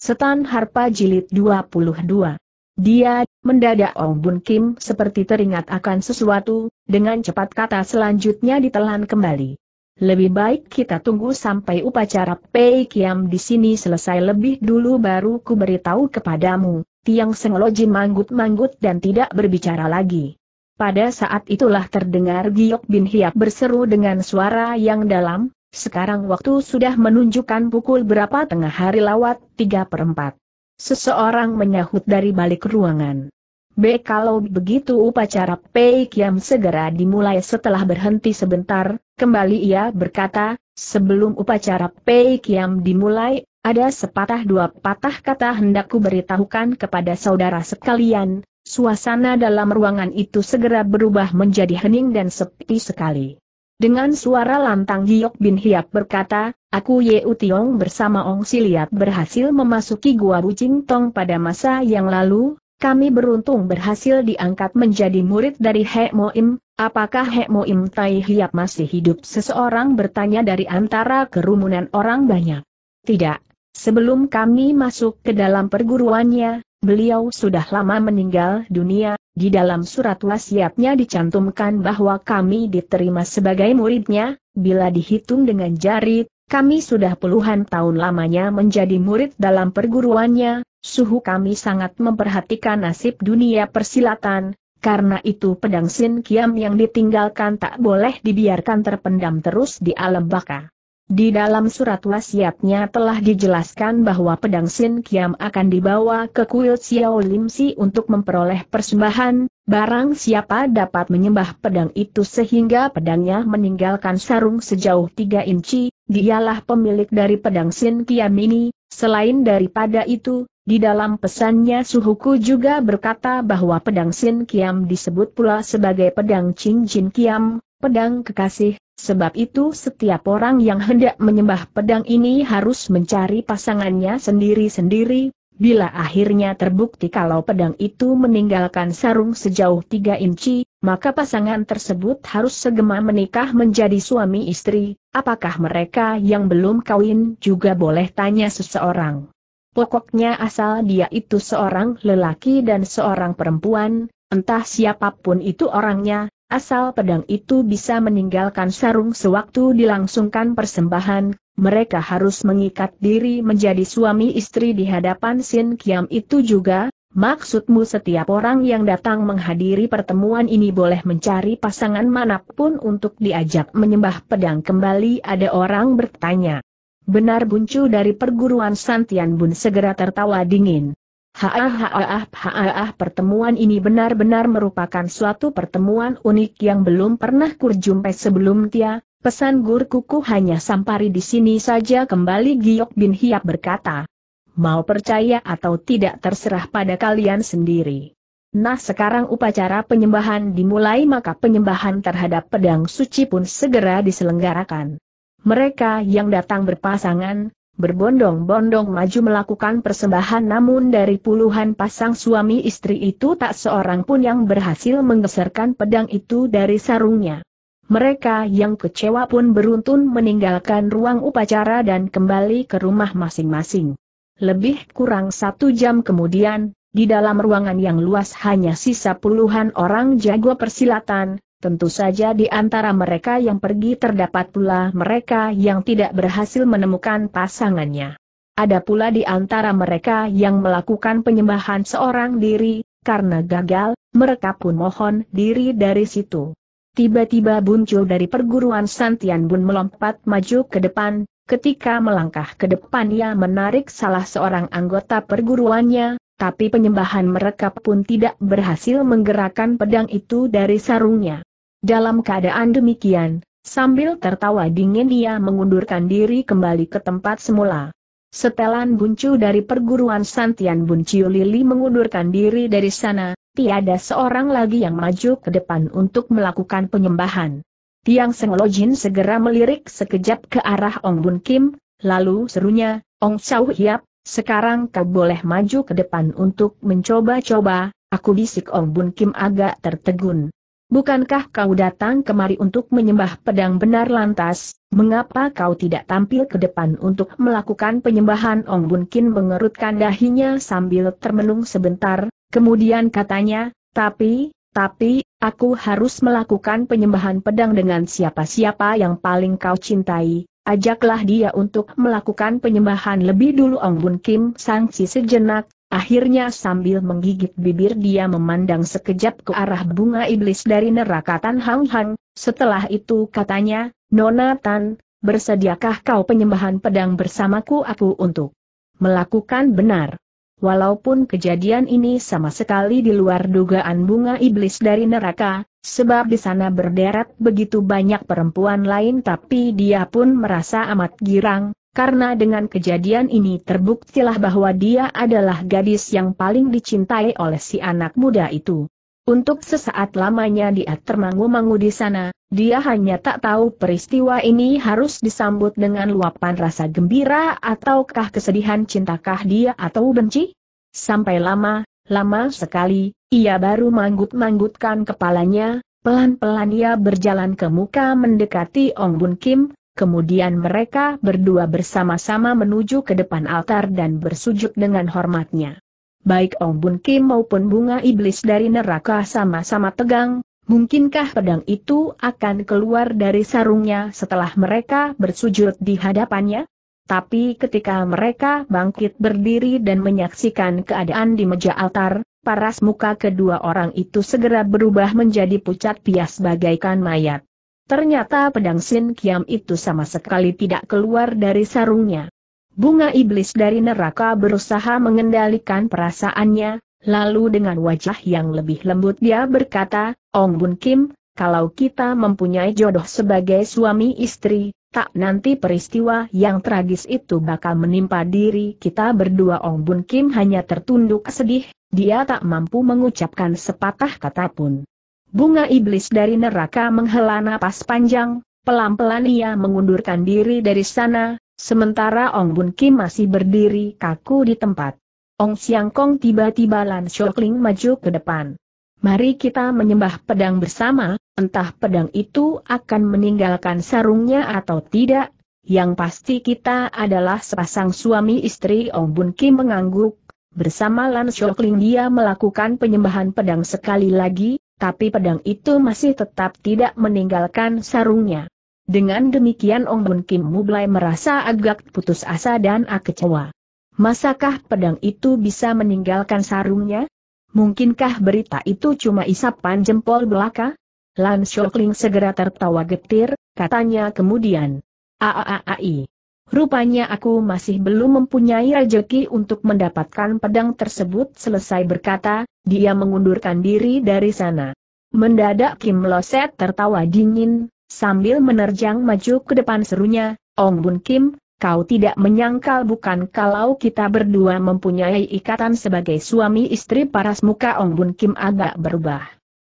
Setan Harpa Jilid 22 Dia, mendadak Ong Bun Kim seperti teringat akan sesuatu, dengan cepat kata selanjutnya ditelan kembali. Lebih baik kita tunggu sampai upacara Pei Kiam di sini selesai lebih dulu baru ku beritahu kepadamu. Tiang Sengloji manggut-manggut dan tidak berbicara lagi. Pada saat itulah terdengar Giok Bin Hiap berseru dengan suara yang dalam, sekarang waktu sudah menunjukkan pukul berapa tengah hari lawat, tiga perempat. Seseorang menyahut dari balik ruangan. B. Kalau begitu upacara Pei Kiam segera dimulai setelah berhenti sebentar, kembali ia berkata, sebelum upacara Pei Kiam dimulai, ada sepatah dua patah kata hendakku beritahukan kepada saudara sekalian, suasana dalam ruangan itu segera berubah menjadi hening dan sepi sekali. Dengan suara lantang Giok Bin Hiap berkata, Aku Ye Tiong bersama Ong Siliat berhasil memasuki Gua Bujing Tong pada masa yang lalu, kami beruntung berhasil diangkat menjadi murid dari Hek Moim, apakah Hek Moim Tai Hiap masih hidup? Seseorang bertanya dari antara kerumunan orang banyak. Tidak. Sebelum kami masuk ke dalam perguruannya, beliau sudah lama meninggal dunia, di dalam surat wasiatnya dicantumkan bahwa kami diterima sebagai muridnya, bila dihitung dengan jari, kami sudah puluhan tahun lamanya menjadi murid dalam perguruannya, suhu kami sangat memperhatikan nasib dunia persilatan, karena itu pedang Sin Kiam yang ditinggalkan tak boleh dibiarkan terpendam terus di alam baka. Di dalam surat wasiatnya telah dijelaskan bahwa pedang Sin Kiam akan dibawa ke kuil Xiao Lim Si untuk memperoleh persembahan, barang siapa dapat menyembah pedang itu sehingga pedangnya meninggalkan sarung sejauh 3 inci, dialah pemilik dari pedang Sin Kiam ini, selain daripada itu, di dalam pesannya suhuku juga berkata bahwa pedang Sin Kiam disebut pula sebagai pedang Chin Jin Kiam, pedang kekasih, Sebab itu setiap orang yang hendak menyembah pedang ini harus mencari pasangannya sendiri-sendiri, bila akhirnya terbukti kalau pedang itu meninggalkan sarung sejauh 3 inci, maka pasangan tersebut harus segema menikah menjadi suami istri, apakah mereka yang belum kawin juga boleh tanya seseorang. Pokoknya asal dia itu seorang lelaki dan seorang perempuan, entah siapa pun itu orangnya, Asal pedang itu bisa meninggalkan sarung sewaktu dilangsungkan persembahan, mereka harus mengikat diri menjadi suami istri di hadapan Sin Kiam itu juga, maksudmu setiap orang yang datang menghadiri pertemuan ini boleh mencari pasangan mana pun untuk diajak menyembah pedang kembali ada orang bertanya. Benar buncu dari perguruan Santian Bun segera tertawa dingin. Haa haa pertemuan ini benar-benar merupakan suatu pertemuan unik yang belum pernah kurjumpai sebelum tia, pesan gur kuku hanya sampari di sini saja kembali Giok bin Hiap berkata. Mau percaya atau tidak terserah pada kalian sendiri. Nah sekarang upacara penyembahan dimulai maka penyembahan terhadap pedang suci pun segera diselenggarakan. Mereka yang datang berpasangan, berbondong-bondong maju melakukan persembahan namun dari puluhan pasang suami istri itu tak seorang pun yang berhasil menggeserkan pedang itu dari sarungnya. Mereka yang kecewa pun beruntun meninggalkan ruang upacara dan kembali ke rumah masing-masing. Lebih kurang satu jam kemudian, di dalam ruangan yang luas hanya sisa puluhan orang jago persilatan, Tentu saja di antara mereka yang pergi terdapat pula mereka yang tidak berhasil menemukan pasangannya. Ada pula di antara mereka yang melakukan penyembahan seorang diri, karena gagal, mereka pun mohon diri dari situ. Tiba-tiba muncul dari perguruan Santian Bun melompat maju ke depan, ketika melangkah ke depan ia menarik salah seorang anggota perguruannya, tapi penyembahan mereka pun tidak berhasil menggerakkan pedang itu dari sarungnya. Dalam keadaan demikian, sambil tertawa dingin ia mengundurkan diri kembali ke tempat semula. Setelan buncu dari perguruan Santian Bunciu Lili mengundurkan diri dari sana, tiada seorang lagi yang maju ke depan untuk melakukan penyembahan. Tiang Senglojin segera melirik sekejap ke arah Ong Bun Kim, lalu serunya, Ong Chau Hiap, sekarang kau boleh maju ke depan untuk mencoba-coba, aku bisik Ong Bun Kim agak tertegun. Bukankah kau datang kemari untuk menyembah pedang benar lantas, mengapa kau tidak tampil ke depan untuk melakukan penyembahan? Ong Bun Kin mengerutkan dahinya sambil termenung sebentar, kemudian katanya, tapi, tapi, aku harus melakukan penyembahan pedang dengan siapa-siapa yang paling kau cintai, ajaklah dia untuk melakukan penyembahan lebih dulu. Ong Bun Kim sangsi sejenak, Akhirnya sambil menggigit bibir dia memandang sekejap ke arah bunga iblis dari neraka Tan Hang Hang, setelah itu katanya, Nona Tan, bersediakah kau penyembahan pedang bersamaku aku untuk melakukan benar? Walaupun kejadian ini sama sekali di luar dugaan bunga iblis dari neraka, sebab di sana berderet begitu banyak perempuan lain tapi dia pun merasa amat girang, karena dengan kejadian ini terbuktilah bahwa dia adalah gadis yang paling dicintai oleh si anak muda itu. Untuk sesaat lamanya dia termangu-mangu di sana, dia hanya tak tahu peristiwa ini harus disambut dengan luapan rasa gembira ataukah kesedihan cintakah dia atau benci? Sampai lama, lama sekali, ia baru manggut-manggutkan kepalanya, pelan-pelan ia berjalan ke muka mendekati Ong Bun Kim, Kemudian mereka berdua bersama-sama menuju ke depan altar dan bersujud dengan hormatnya. Baik Ong Bun Kim maupun bunga iblis dari neraka sama-sama tegang, mungkinkah pedang itu akan keluar dari sarungnya setelah mereka bersujud di hadapannya? Tapi ketika mereka bangkit berdiri dan menyaksikan keadaan di meja altar, paras muka kedua orang itu segera berubah menjadi pucat pias bagaikan mayat. Ternyata pedang Sin Kiam itu sama sekali tidak keluar dari sarungnya. Bunga iblis dari neraka berusaha mengendalikan perasaannya, lalu dengan wajah yang lebih lembut dia berkata, Ong Bun Kim, kalau kita mempunyai jodoh sebagai suami istri, tak nanti peristiwa yang tragis itu bakal menimpa diri kita berdua Ong Bun Kim hanya tertunduk sedih, dia tak mampu mengucapkan sepatah kata pun. Bunga iblis dari neraka menghela napas panjang, pelan-pelan ia mengundurkan diri dari sana, sementara Ong Bun Kim masih berdiri kaku di tempat. Ong Siang Kong tiba-tiba Lan Shokling maju ke depan. Mari kita menyembah pedang bersama, entah pedang itu akan meninggalkan sarungnya atau tidak, yang pasti kita adalah sepasang suami istri Ong Bun Kim mengangguk, bersama Lan Shokling dia melakukan penyembahan pedang sekali lagi, tapi pedang itu masih tetap tidak meninggalkan sarungnya. Dengan demikian Ong Bun Kim mulai merasa agak putus asa dan kecewa. Masakah pedang itu bisa meninggalkan sarungnya? Mungkinkah berita itu cuma isapan jempol belaka? Lan Shokling segera tertawa getir, katanya kemudian. Aaai. Rupanya aku masih belum mempunyai rezeki untuk mendapatkan pedang tersebut selesai berkata, dia mengundurkan diri dari sana. Mendadak Kim Loset tertawa dingin, sambil menerjang maju ke depan serunya, Ong Bun Kim, kau tidak menyangkal bukan kalau kita berdua mempunyai ikatan sebagai suami istri paras muka Ong Bun Kim agak berubah.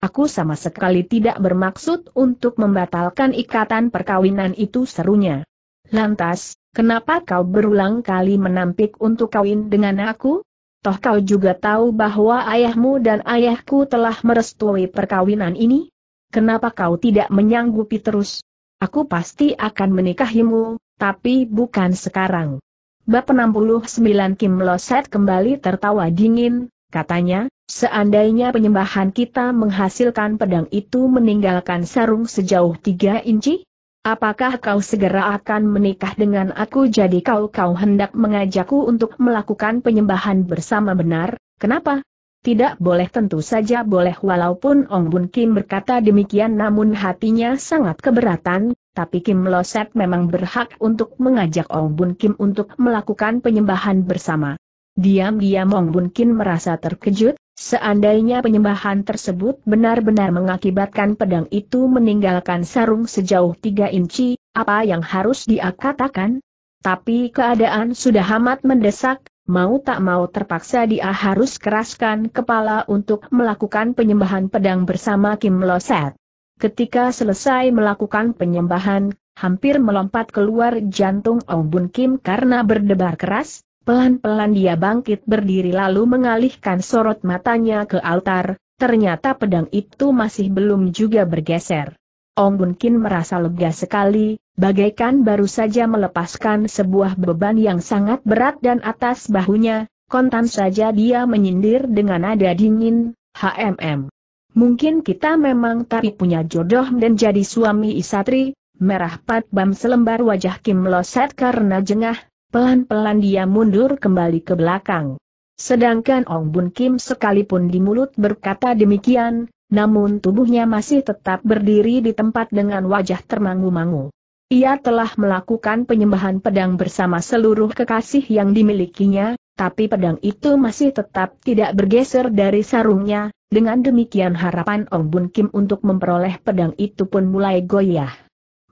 Aku sama sekali tidak bermaksud untuk membatalkan ikatan perkawinan itu serunya. Lantas, kenapa kau berulang kali menampik untuk kawin dengan aku? Toh kau juga tahu bahwa ayahmu dan ayahku telah merestui perkawinan ini? Kenapa kau tidak menyanggupi terus? Aku pasti akan menikahimu, tapi bukan sekarang. Bab 69 Kim Loset kembali tertawa dingin, katanya, seandainya penyembahan kita menghasilkan pedang itu meninggalkan sarung sejauh 3 inci, Apakah kau segera akan menikah dengan aku jadi kau kau hendak mengajakku untuk melakukan penyembahan bersama benar, kenapa? Tidak boleh tentu saja boleh walaupun Ong Bun Kim berkata demikian namun hatinya sangat keberatan, tapi Kim Loset memang berhak untuk mengajak Ong Bun Kim untuk melakukan penyembahan bersama. Diam-diam Ong Bun Kim merasa terkejut, Seandainya penyembahan tersebut benar-benar mengakibatkan pedang itu meninggalkan sarung sejauh tiga inci, apa yang harus dia katakan? Tapi keadaan sudah amat mendesak, mau tak mau terpaksa dia harus keraskan kepala untuk melakukan penyembahan pedang bersama Kim Loset. Ketika selesai melakukan penyembahan, hampir melompat keluar jantung Ong Bun Kim karena berdebar keras, Pelan-pelan dia bangkit berdiri lalu mengalihkan sorot matanya ke altar, ternyata pedang itu masih belum juga bergeser. Ong Bun Kin merasa lega sekali, bagaikan baru saja melepaskan sebuah beban yang sangat berat dan atas bahunya, kontan saja dia menyindir dengan nada dingin, HMM. Mungkin kita memang tapi punya jodoh dan jadi suami istri, merah pat bam selembar wajah Kim meloset karena jengah, pelan-pelan dia mundur kembali ke belakang. Sedangkan Ong Bun Kim sekalipun di mulut berkata demikian, namun tubuhnya masih tetap berdiri di tempat dengan wajah termangu-mangu. Ia telah melakukan penyembahan pedang bersama seluruh kekasih yang dimilikinya, tapi pedang itu masih tetap tidak bergeser dari sarungnya, dengan demikian harapan Ong Bun Kim untuk memperoleh pedang itu pun mulai goyah.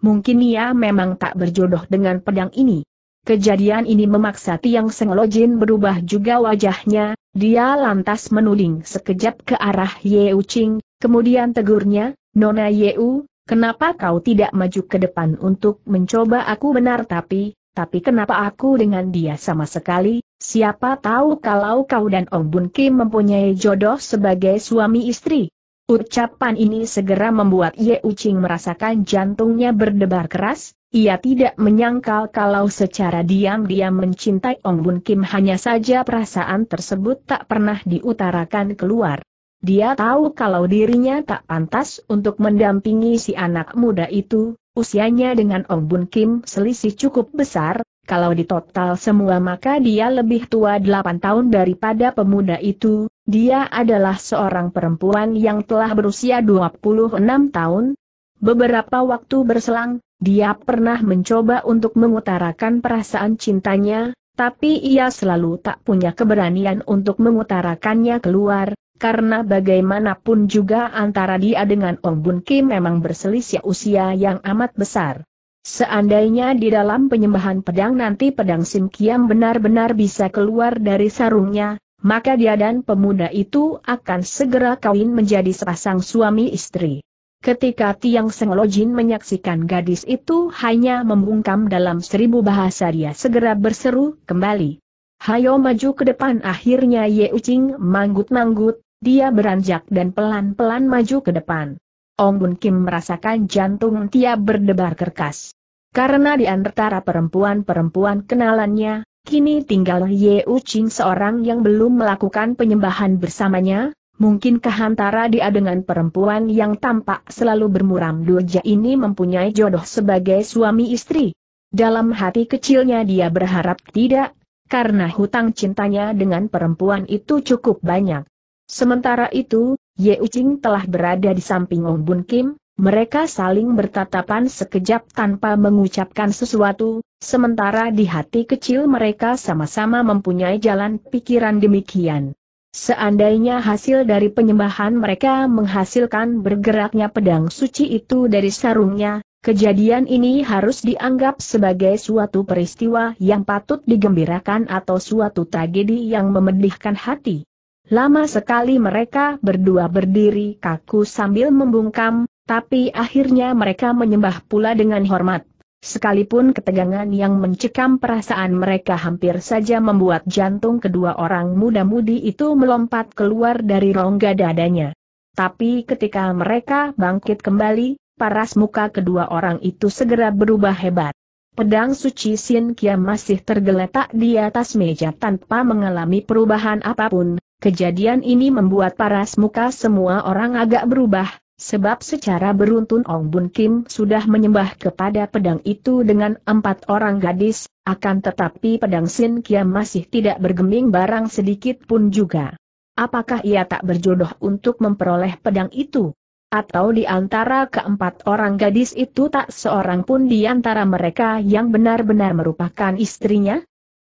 Mungkin ia memang tak berjodoh dengan pedang ini. Kejadian ini memaksa Tiang Senglojin berubah juga wajahnya, dia lantas menuding sekejap ke arah Ye Ching, Kemudian tegurnya, Nona Yeu, kenapa kau tidak maju ke depan untuk mencoba aku benar tapi, tapi kenapa aku dengan dia sama sekali, siapa tahu kalau kau dan Ong Bun Kim mempunyai jodoh sebagai suami istri. Ucapan ini segera membuat Ye Uching merasakan jantungnya berdebar keras, ia tidak menyangkal kalau secara diam-diam mencintai Ong Bun Kim hanya saja perasaan tersebut tak pernah diutarakan keluar. Dia tahu kalau dirinya tak pantas untuk mendampingi si anak muda itu, usianya dengan Ong Bun Kim selisih cukup besar, kalau ditotal semua maka dia lebih tua 8 tahun daripada pemuda itu, dia adalah seorang perempuan yang telah berusia 26 tahun. Beberapa waktu berselang, dia pernah mencoba untuk mengutarakan perasaan cintanya, tapi ia selalu tak punya keberanian untuk mengutarakannya keluar, karena bagaimanapun juga antara dia dengan Ong Bun Kim memang berselisih usia yang amat besar. Seandainya di dalam penyembahan pedang nanti pedang Sim Kiam benar-benar bisa keluar dari sarungnya, maka dia dan pemuda itu akan segera kawin menjadi sepasang suami istri. Ketika Tiang Senglojin menyaksikan gadis itu hanya membungkam dalam seribu bahasa dia segera berseru kembali. Hayo maju ke depan akhirnya Ye Uching manggut-manggut, dia beranjak dan pelan-pelan maju ke depan. Ong Bun Kim merasakan jantung dia berdebar kerkas. Karena di antara perempuan-perempuan kenalannya, kini tinggal Ye Uching seorang yang belum melakukan penyembahan bersamanya, mungkinkah antara dia dengan perempuan yang tampak selalu bermuram doja ini mempunyai jodoh sebagai suami istri? Dalam hati kecilnya dia berharap tidak, karena hutang cintanya dengan perempuan itu cukup banyak. Sementara itu, Ye Uching telah berada di samping Ong Bun Kim, mereka saling bertatapan sekejap tanpa mengucapkan sesuatu, sementara di hati kecil mereka sama-sama mempunyai jalan pikiran demikian. Seandainya hasil dari penyembahan mereka menghasilkan bergeraknya pedang suci itu dari sarungnya, kejadian ini harus dianggap sebagai suatu peristiwa yang patut digembirakan atau suatu tragedi yang memedihkan hati. Lama sekali mereka berdua berdiri kaku sambil membungkam, tapi akhirnya mereka menyembah pula dengan hormat. Sekalipun ketegangan yang mencekam perasaan mereka hampir saja membuat jantung kedua orang muda-mudi itu melompat keluar dari rongga dadanya. Tapi ketika mereka bangkit kembali, paras muka kedua orang itu segera berubah hebat. Pedang suci Sin Kia masih tergeletak di atas meja tanpa mengalami perubahan apa pun, Kejadian ini membuat paras muka semua orang agak berubah, sebab secara beruntun Ong Bun Kim sudah menyembah kepada pedang itu dengan empat orang gadis, akan tetapi pedang Sin Kia masih tidak bergeming barang sedikit pun juga. Apakah ia tak berjodoh untuk memperoleh pedang itu? Atau di antara keempat orang gadis itu tak seorang pun di antara mereka yang benar-benar merupakan istrinya?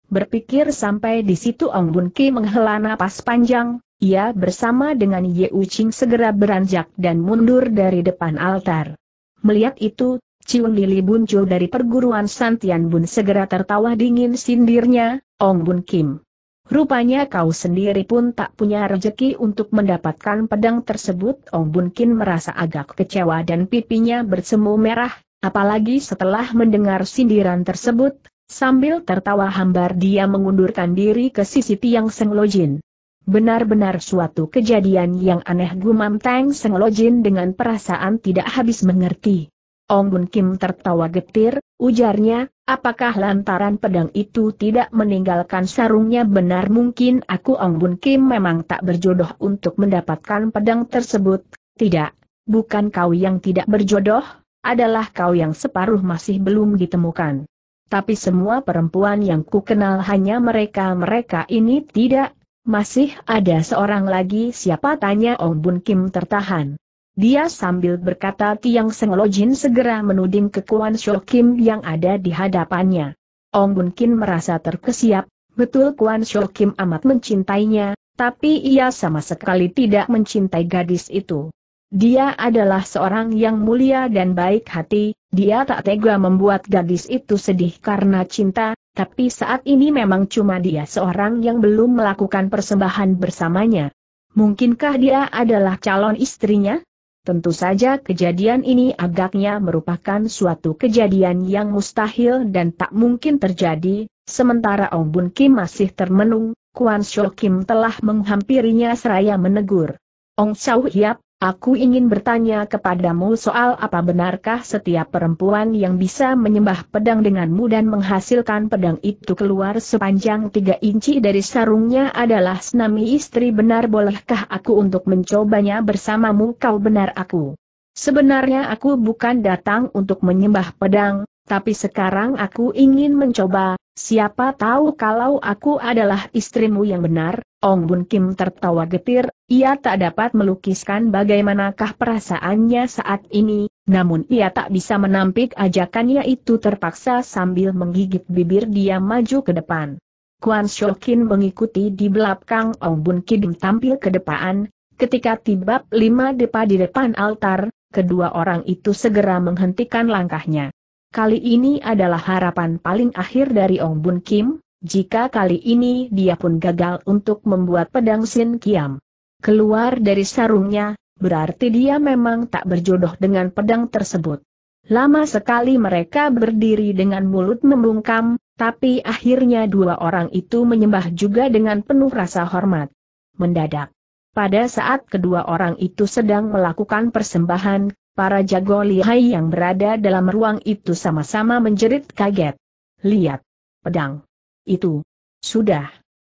Berpikir sampai di situ Ong Bun Ki menghela napas panjang, ia bersama dengan Ye Ching segera beranjak dan mundur dari depan altar. Melihat itu, Cium Lili Bunco dari perguruan Santian Bun segera tertawa dingin sindirnya, Ong Bun Kim. Rupanya kau sendiri pun tak punya rejeki untuk mendapatkan pedang tersebut. Ong Bun Kim merasa agak kecewa dan pipinya bersemu merah, apalagi setelah mendengar sindiran tersebut, Sambil tertawa hambar dia mengundurkan diri ke sisi tiang Senglojin. Benar-benar suatu kejadian yang aneh gumam Tang Senglojin dengan perasaan tidak habis mengerti. Ong Bun Kim tertawa getir, ujarnya, apakah lantaran pedang itu tidak meninggalkan sarungnya benar mungkin aku Ong Bun Kim memang tak berjodoh untuk mendapatkan pedang tersebut, tidak, bukan kau yang tidak berjodoh, adalah kau yang separuh masih belum ditemukan. Tapi semua perempuan yang ku kenal hanya mereka-mereka ini tidak, masih ada seorang lagi siapa tanya Ong Bun Kim tertahan. Dia sambil berkata Tiang Senglojin segera menuding ke Kuan Shou Kim yang ada di hadapannya. Ong Bun Kim merasa terkesiap, betul Kuan Shou Kim amat mencintainya, tapi ia sama sekali tidak mencintai gadis itu. Dia adalah seorang yang mulia dan baik hati, dia tak tega membuat gadis itu sedih karena cinta, tapi saat ini memang cuma dia seorang yang belum melakukan persembahan bersamanya. Mungkinkah dia adalah calon istrinya? Tentu saja kejadian ini agaknya merupakan suatu kejadian yang mustahil dan tak mungkin terjadi, sementara Ong Bun Kim masih termenung, Kuan Shou Kim telah menghampirinya seraya menegur. Ong Chow Hiap, Aku ingin bertanya kepadamu soal apa benarkah setiap perempuan yang bisa menyembah pedang denganmu dan menghasilkan pedang itu keluar sepanjang tiga inci dari sarungnya adalah senami istri benar. Bolehkah aku untuk mencobanya bersamamu? Kau benar aku. Sebenarnya aku bukan datang untuk menyembah pedang, tapi sekarang aku ingin mencoba, siapa tahu kalau aku adalah istrimu yang benar, Ong Bun Kim tertawa getir, ia tak dapat melukiskan bagaimanakah perasaannya saat ini, namun ia tak bisa menampik ajakannya itu terpaksa sambil menggigit bibir dia maju ke depan. Kuan Shokin mengikuti di belakang Ong Bun Kim tampil ke depan, ketika tiba lima depa di depan altar, kedua orang itu segera menghentikan langkahnya. Kali ini adalah harapan paling akhir dari Ong Bun Kim, jika kali ini dia pun gagal untuk membuat pedang Sin Kiam keluar dari sarungnya, berarti dia memang tak berjodoh dengan pedang tersebut. Lama sekali mereka berdiri dengan mulut membungkam, tapi akhirnya dua orang itu menyembah juga dengan penuh rasa hormat. Mendadak. Pada saat kedua orang itu sedang melakukan persembahan, para jago lihai yang berada dalam ruang itu sama-sama menjerit kaget. Lihat, pedang. Itu. Sudah.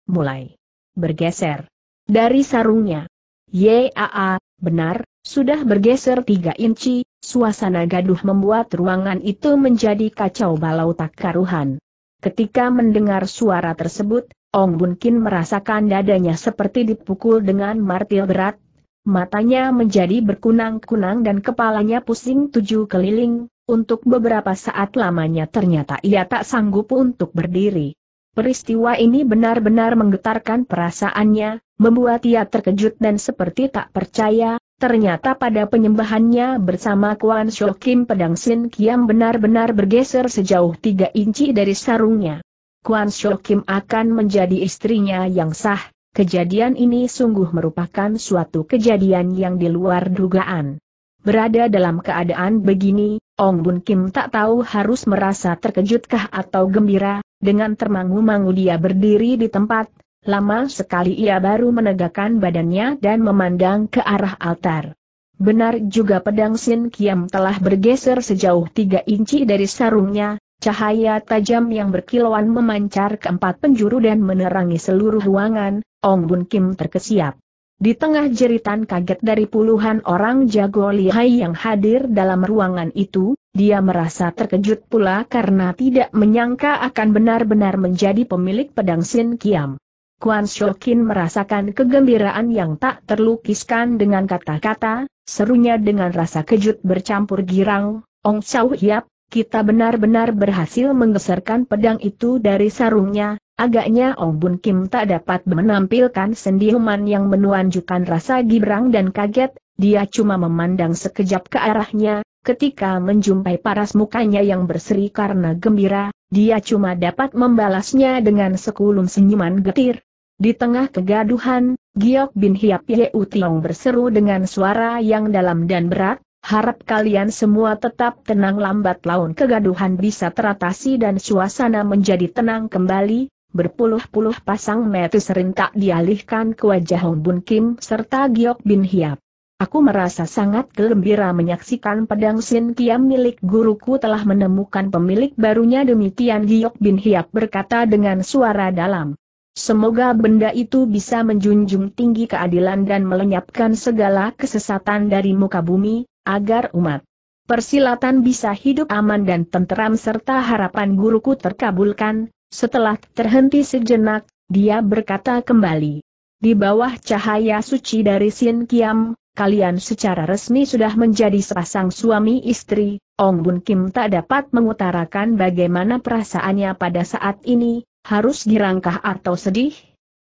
Mulai. Bergeser. Dari sarungnya. Yaa, benar, sudah bergeser tiga inci, suasana gaduh membuat ruangan itu menjadi kacau balau tak karuhan. Ketika mendengar suara tersebut, Ong Bun Kin merasakan dadanya seperti dipukul dengan martil berat, matanya menjadi berkunang-kunang dan kepalanya pusing tujuh keliling, untuk beberapa saat lamanya ternyata ia tak sanggup untuk berdiri. Peristiwa ini benar-benar menggetarkan perasaannya, membuat ia terkejut dan seperti tak percaya, ternyata pada penyembahannya bersama Kuan Shou Kim pedang Sin Kiam benar-benar bergeser sejauh tiga inci dari sarungnya. Kuan Shou Kim akan menjadi istrinya yang sah, kejadian ini sungguh merupakan suatu kejadian yang di luar dugaan. Berada dalam keadaan begini, Ong Bun Kim tak tahu harus merasa terkejutkah atau gembira, dengan termangu-mangu dia berdiri di tempat, lama sekali ia baru menegakkan badannya dan memandang ke arah altar. Benar juga pedang Sin Kiam telah bergeser sejauh tiga inci dari sarungnya, cahaya tajam yang berkilauan memancar ke empat penjuru dan menerangi seluruh ruangan, Ong Bun Kim terkesiap. Di tengah jeritan kaget dari puluhan orang jago lihai yang hadir dalam ruangan itu, dia merasa terkejut pula karena tidak menyangka akan benar-benar menjadi pemilik pedang Sin Kiam. Kuan Shokin merasakan kegembiraan yang tak terlukiskan dengan kata-kata, serunya dengan rasa kejut bercampur girang, Ong Chow Hiap, kita benar-benar berhasil menggeserkan pedang itu dari sarungnya, agaknya Ong Bun Kim tak dapat menampilkan sendiuman yang menunjukkan rasa gibrang dan kaget, dia cuma memandang sekejap ke arahnya, Ketika menjumpai paras mukanya yang berseri karena gembira, dia cuma dapat membalasnya dengan sekulum senyuman getir. Di tengah kegaduhan, Giok bin Hiap Yeu Tiong berseru dengan suara yang dalam dan berat, harap kalian semua tetap tenang lambat laun kegaduhan bisa teratasi dan suasana menjadi tenang kembali, berpuluh-puluh pasang mata serentak dialihkan ke wajah Hong Bun Kim serta Giok Bin Hiap. Aku merasa sangat gembira menyaksikan pedang Sin Kiam milik guruku telah menemukan pemilik barunya demikian Giok Bin Hiap berkata dengan suara dalam. Semoga benda itu bisa menjunjung tinggi keadilan dan melenyapkan segala kesesatan dari muka bumi, agar umat persilatan bisa hidup aman dan tenteram serta harapan guruku terkabulkan. Setelah terhenti sejenak, dia berkata kembali. Di bawah cahaya suci dari Sin Kiam, kalian secara resmi sudah menjadi sepasang suami istri, Ong Bun Kim tak dapat mengutarakan bagaimana perasaannya pada saat ini, harus dirangkah atau sedih?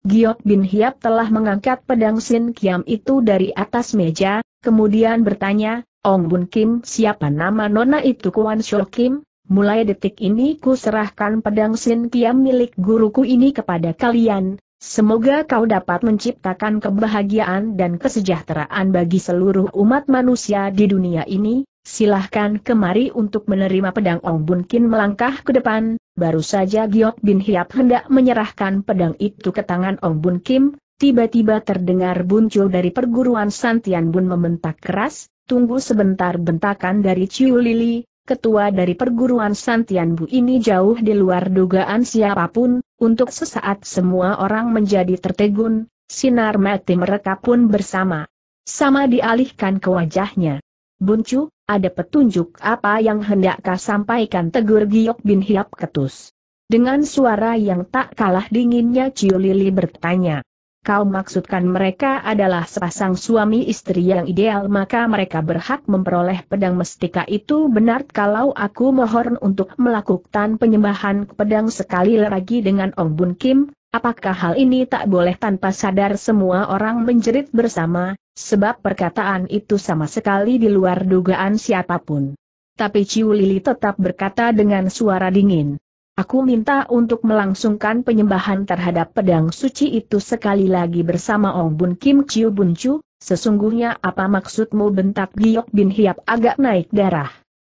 Giok bin Hiap telah mengangkat pedang Sin Kiam itu dari atas meja, kemudian bertanya, Ong Bun Kim siapa nama nona itu? Kuan Shou Kim? Mulai detik ini ku serahkan pedang Sin Kiam milik guruku ini kepada kalian, semoga kau dapat menciptakan kebahagiaan dan kesejahteraan bagi seluruh umat manusia di dunia ini, silahkan kemari untuk menerima pedang Ong Bun Kim melangkah ke depan, Baru saja Giok Bin Hiap hendak menyerahkan pedang itu ke tangan Ong Bun Kim, tiba-tiba terdengar buncul dari perguruan Santian Bun membentak keras, tunggu sebentar bentakan dari Ciu Lili, ketua dari perguruan Santian Bu ini jauh di luar dugaan siapa pun, untuk sesaat semua orang menjadi tertegun, sinar mati mereka pun bersama. Sama dialihkan ke wajahnya. Buncu, ada petunjuk apa yang hendak kau sampaikan tegur Giok bin Hiap ketus. Dengan suara yang tak kalah dinginnya Ciu Lili bertanya. Kau maksudkan mereka adalah sepasang suami istri yang ideal maka mereka berhak memperoleh pedang mestika itu benar kalau aku mohon untuk melakukan penyembahan pedang sekali lagi dengan Ong Bun Kim, apakah hal ini tak boleh tanpa sadar semua orang menjerit bersama, sebab perkataan itu sama sekali di luar dugaan siapa pun. Tapi Ciu Lili tetap berkata dengan suara dingin. Aku minta untuk melangsungkan penyembahan terhadap pedang suci itu sekali lagi bersama Ong Bun Kim Ciu Bun Chu, sesungguhnya apa maksudmu bentak Giok Bin Hiap agak naik darah.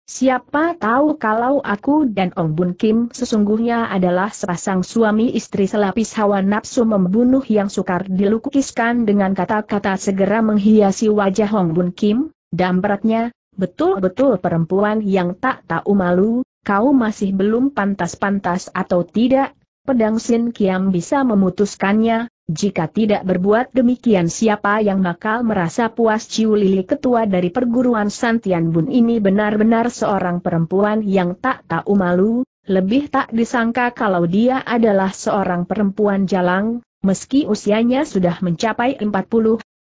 Siapa tahu kalau aku dan Ong Bun Kim sesungguhnya adalah sepasang suami istri selapis hawa nafsu membunuh yang sukar dilukiskan dengan kata-kata segera menghiasi wajah Ong Bun Kim, dampratnya, betul-betul perempuan yang tak tahu malu, kau masih belum pantas-pantas atau tidak, pedang Sin Kiam bisa memutuskannya, jika tidak berbuat demikian siapa yang bakal merasa puas? Ciu Lili ketua dari perguruan Santian Bun ini benar-benar seorang perempuan yang tak tahu malu, lebih tak disangka kalau dia adalah seorang perempuan jalang, meski usianya sudah mencapai 40,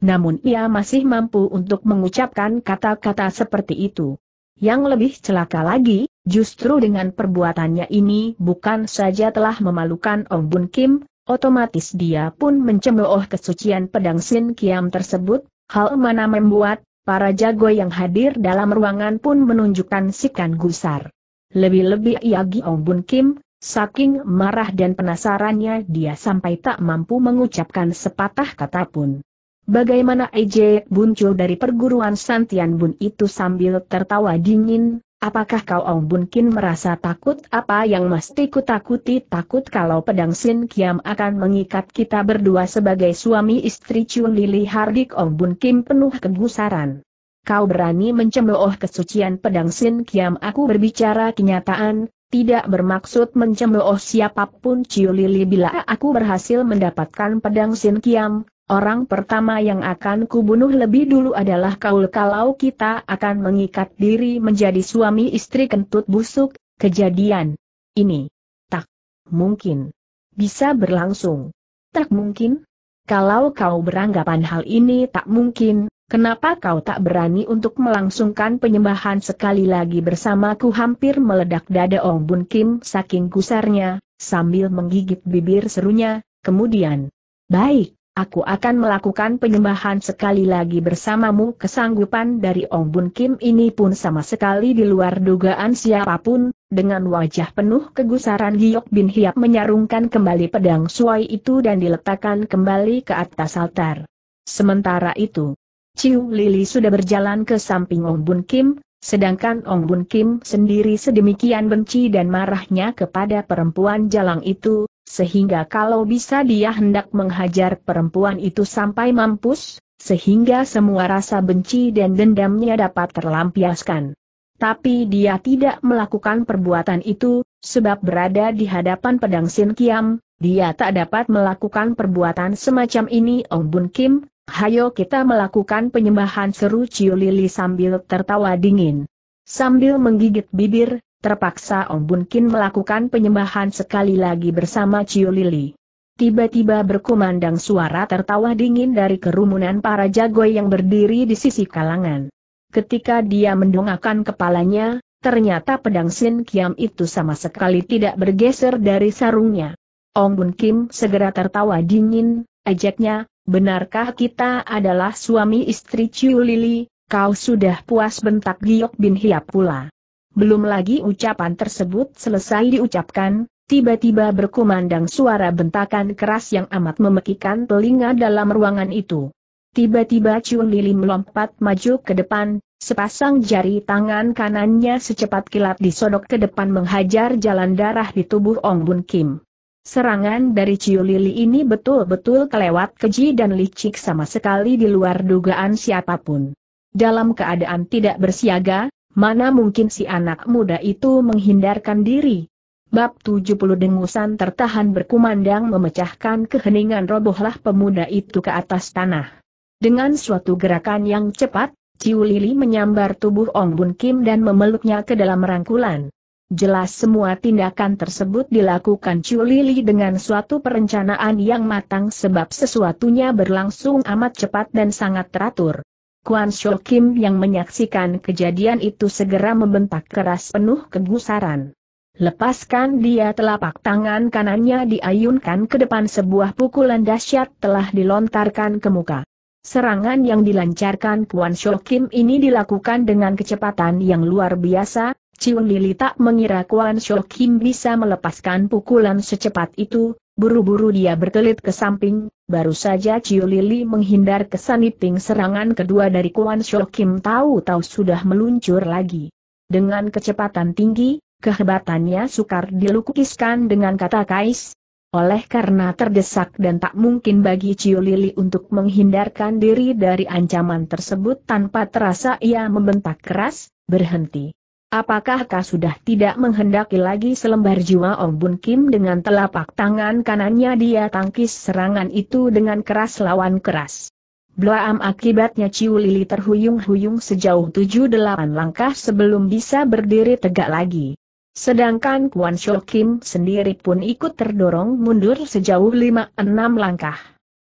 namun ia masih mampu untuk mengucapkan kata-kata seperti itu. Yang lebih celaka lagi, justru dengan perbuatannya ini bukan saja telah memalukan Ong Bun Kim, otomatis dia pun mencemooh kesucian pedang Sin Kiam tersebut, hal mana membuat para jago yang hadir dalam ruangan pun menunjukkan sikan gusar. Lebih-lebih Yagi Ong Bun Kim, saking marah dan penasarannya dia sampai tak mampu mengucapkan sepatah kata pun. Bagaimana Eje muncul dari perguruan Santian Bun itu sambil tertawa dingin, Apakah kau Ong Bun Kin merasa takut? Apa yang mesti ku takuti takut kalau pedang Sin Kiam akan mengikat kita berdua sebagai suami istri Chun Lili Hardik. Ong Bun Kim penuh kegusaran. Kau berani mencemooh kesucian pedang Sin Kiam? Aku berbicara kenyataan, tidak bermaksud mencemooh siapa pun Ciu Lili. Bila aku berhasil mendapatkan pedang Sin Kiam, Orang pertama yang akan kubunuh lebih dulu adalah kau kalau kita akan mengikat diri menjadi suami istri kentut busuk, kejadian. Ini. Tak. Mungkin. Bisa berlangsung. Tak mungkin? Kalau kau beranggapan hal ini tak mungkin, kenapa kau tak berani untuk melangsungkan penyembahan sekali lagi bersamaku? Hampir meledak dada Ong Bun Kim saking gusarnya, sambil menggigit bibir serunya, kemudian, baik, aku akan melakukan penyembahan sekali lagi bersamamu. Kesanggupan dari Ong Bun Kim ini pun sama sekali di luar dugaan siapa pun, dengan wajah penuh kegusaran Giok Bin Hiap menyarungkan kembali pedang suai itu dan diletakkan kembali ke atas altar. Sementara itu, Ciu Lili sudah berjalan ke samping Ong Bun Kim, sedangkan Ong Bun Kim sendiri sedemikian benci dan marahnya kepada perempuan jalang itu, sehingga kalau bisa dia hendak menghajar perempuan itu sampai mampus, sehingga semua rasa benci dan dendamnya dapat terlampiaskan. Tapi dia tidak melakukan perbuatan itu, sebab berada di hadapan pedang Sin Kiam, dia tak dapat melakukan perbuatan semacam ini Ong Bun Kim, hayo kita melakukan penyembahan seru Ciu Lili sambil tertawa dingin. Sambil menggigit bibir, terpaksa Ong Bun Kin melakukan penyembahan sekali lagi bersama Ciu Lili. Tiba-tiba berkumandang suara tertawa dingin dari kerumunan para jagoy yang berdiri di sisi kalangan. Ketika dia mendongakkan kepalanya, ternyata pedang Sin Kiam itu sama sekali tidak bergeser dari sarungnya. Ong Bun Kim segera tertawa dingin, ejaknya, benarkah kita adalah suami istri Ciu Lili, kau sudah puas bentak Giok Bin Hiap pula. Belum lagi ucapan tersebut selesai diucapkan, tiba-tiba berkumandang suara bentakan keras yang amat memekikan telinga dalam ruangan itu. Tiba-tiba Chun Lili melompat maju ke depan, sepasang jari tangan kanannya secepat kilat disodok ke depan menghajar jalan darah di tubuh Ong Bun Kim. Serangan dari Ciu Lili ini betul-betul kelewat keji dan licik sama sekali di luar dugaan siapa pun. Dalam keadaan tidak bersiaga, Mana mungkin si anak muda itu menghindarkan diri? Bab 70 dengusan tertahan berkumandang memecahkan keheningan robohlah pemuda itu ke atas tanah. Dengan suatu gerakan yang cepat, Ciu Lili menyambar tubuh Ong Bun Kim dan memeluknya ke dalam rangkulan. Jelas semua tindakan tersebut dilakukan Ciu Lili dengan suatu perencanaan yang matang sebab sesuatunya berlangsung amat cepat dan sangat teratur. Kuan Shou Kim yang menyaksikan kejadian itu segera membentak keras penuh kegusaran. Lepaskan dia telapak tangan kanannya diayunkan ke depan sebuah pukulan dahsyat telah dilontarkan ke muka. Serangan yang dilancarkan Kuan Shou Kim ini dilakukan dengan kecepatan yang luar biasa, Ciun Lili tak mengira Kuan Shou Kim bisa melepaskan pukulan secepat itu, buru-buru dia berkelit ke samping, Baru saja Ciu Lili menghindar ke saniping serangan kedua dari Kuan Shou Kim tahu-tahu sudah meluncur lagi. Dengan kecepatan tinggi, kehebatannya sukar dilukiskan dengan kata kais. Oleh karena terdesak dan tak mungkin bagi Ciu Lili untuk menghindarkan diri dari ancaman tersebut tanpa terasa ia membentak keras, berhenti. Apakah kau sudah tidak menghendaki lagi selembar jiwa Ong Bun Kim dengan telapak tangan kanannya dia tangkis serangan itu dengan keras lawan keras. Blaam akibatnya Ciu Lili terhuyung-huyung sejauh tujuh delapan langkah sebelum bisa berdiri tegak lagi. Sedangkan Kuan Shou Kim sendiri pun ikut terdorong mundur sejauh lima enam langkah.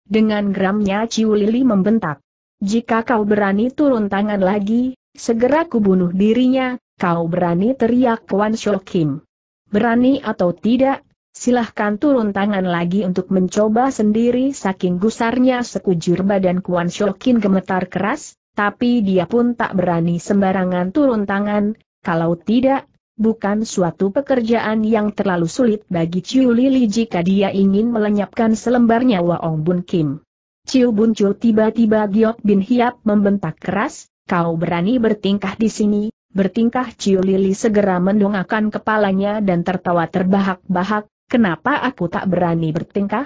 Dengan geramnya Ciu Lili membentak. Jika kau berani turun tangan lagi, segera kubunuh dirinya, Kau berani teriak Kuan Shou Kim. Berani atau tidak, silahkan turun tangan lagi untuk mencoba sendiri saking gusarnya sekujur badan Kuan Shou Kim gemetar keras, tapi dia pun tak berani sembarangan turun tangan, kalau tidak, bukan suatu pekerjaan yang terlalu sulit bagi Ciu Lili jika dia ingin melenyapkan selembar nyawa Ong Bun Kim. Ciu Buncul tiba-tiba Giok Bin Hiap membentak keras, kau berani bertingkah di sini, Bertingkah Ciu Lili segera mendongakkan kepalanya dan tertawa terbahak-bahak, kenapa aku tak berani bertingkah?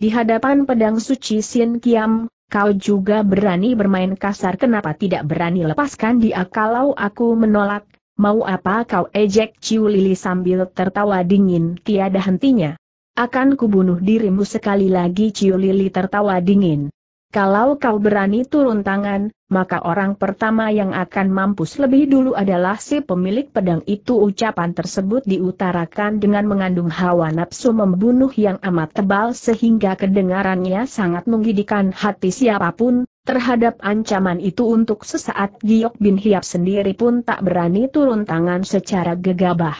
Di hadapan pedang suci Sin Kiam, kau juga berani bermain kasar kenapa tidak berani lepaskan dia kalau aku menolak, mau apa kau ejek Ciu Lili sambil tertawa dingin tiada hentinya. Akan kubunuh dirimu sekali lagi Ciu Lili tertawa dingin. Kalau kau berani turun tangan, maka orang pertama yang akan mampus lebih dulu adalah si pemilik pedang itu ucapan tersebut diutarakan dengan mengandung hawa nafsu membunuh yang amat tebal sehingga kedengarannya sangat menggidikkan hati siapa pun, terhadap ancaman itu untuk sesaat Giok Bin Hiap sendiri pun tak berani turun tangan secara gegabah.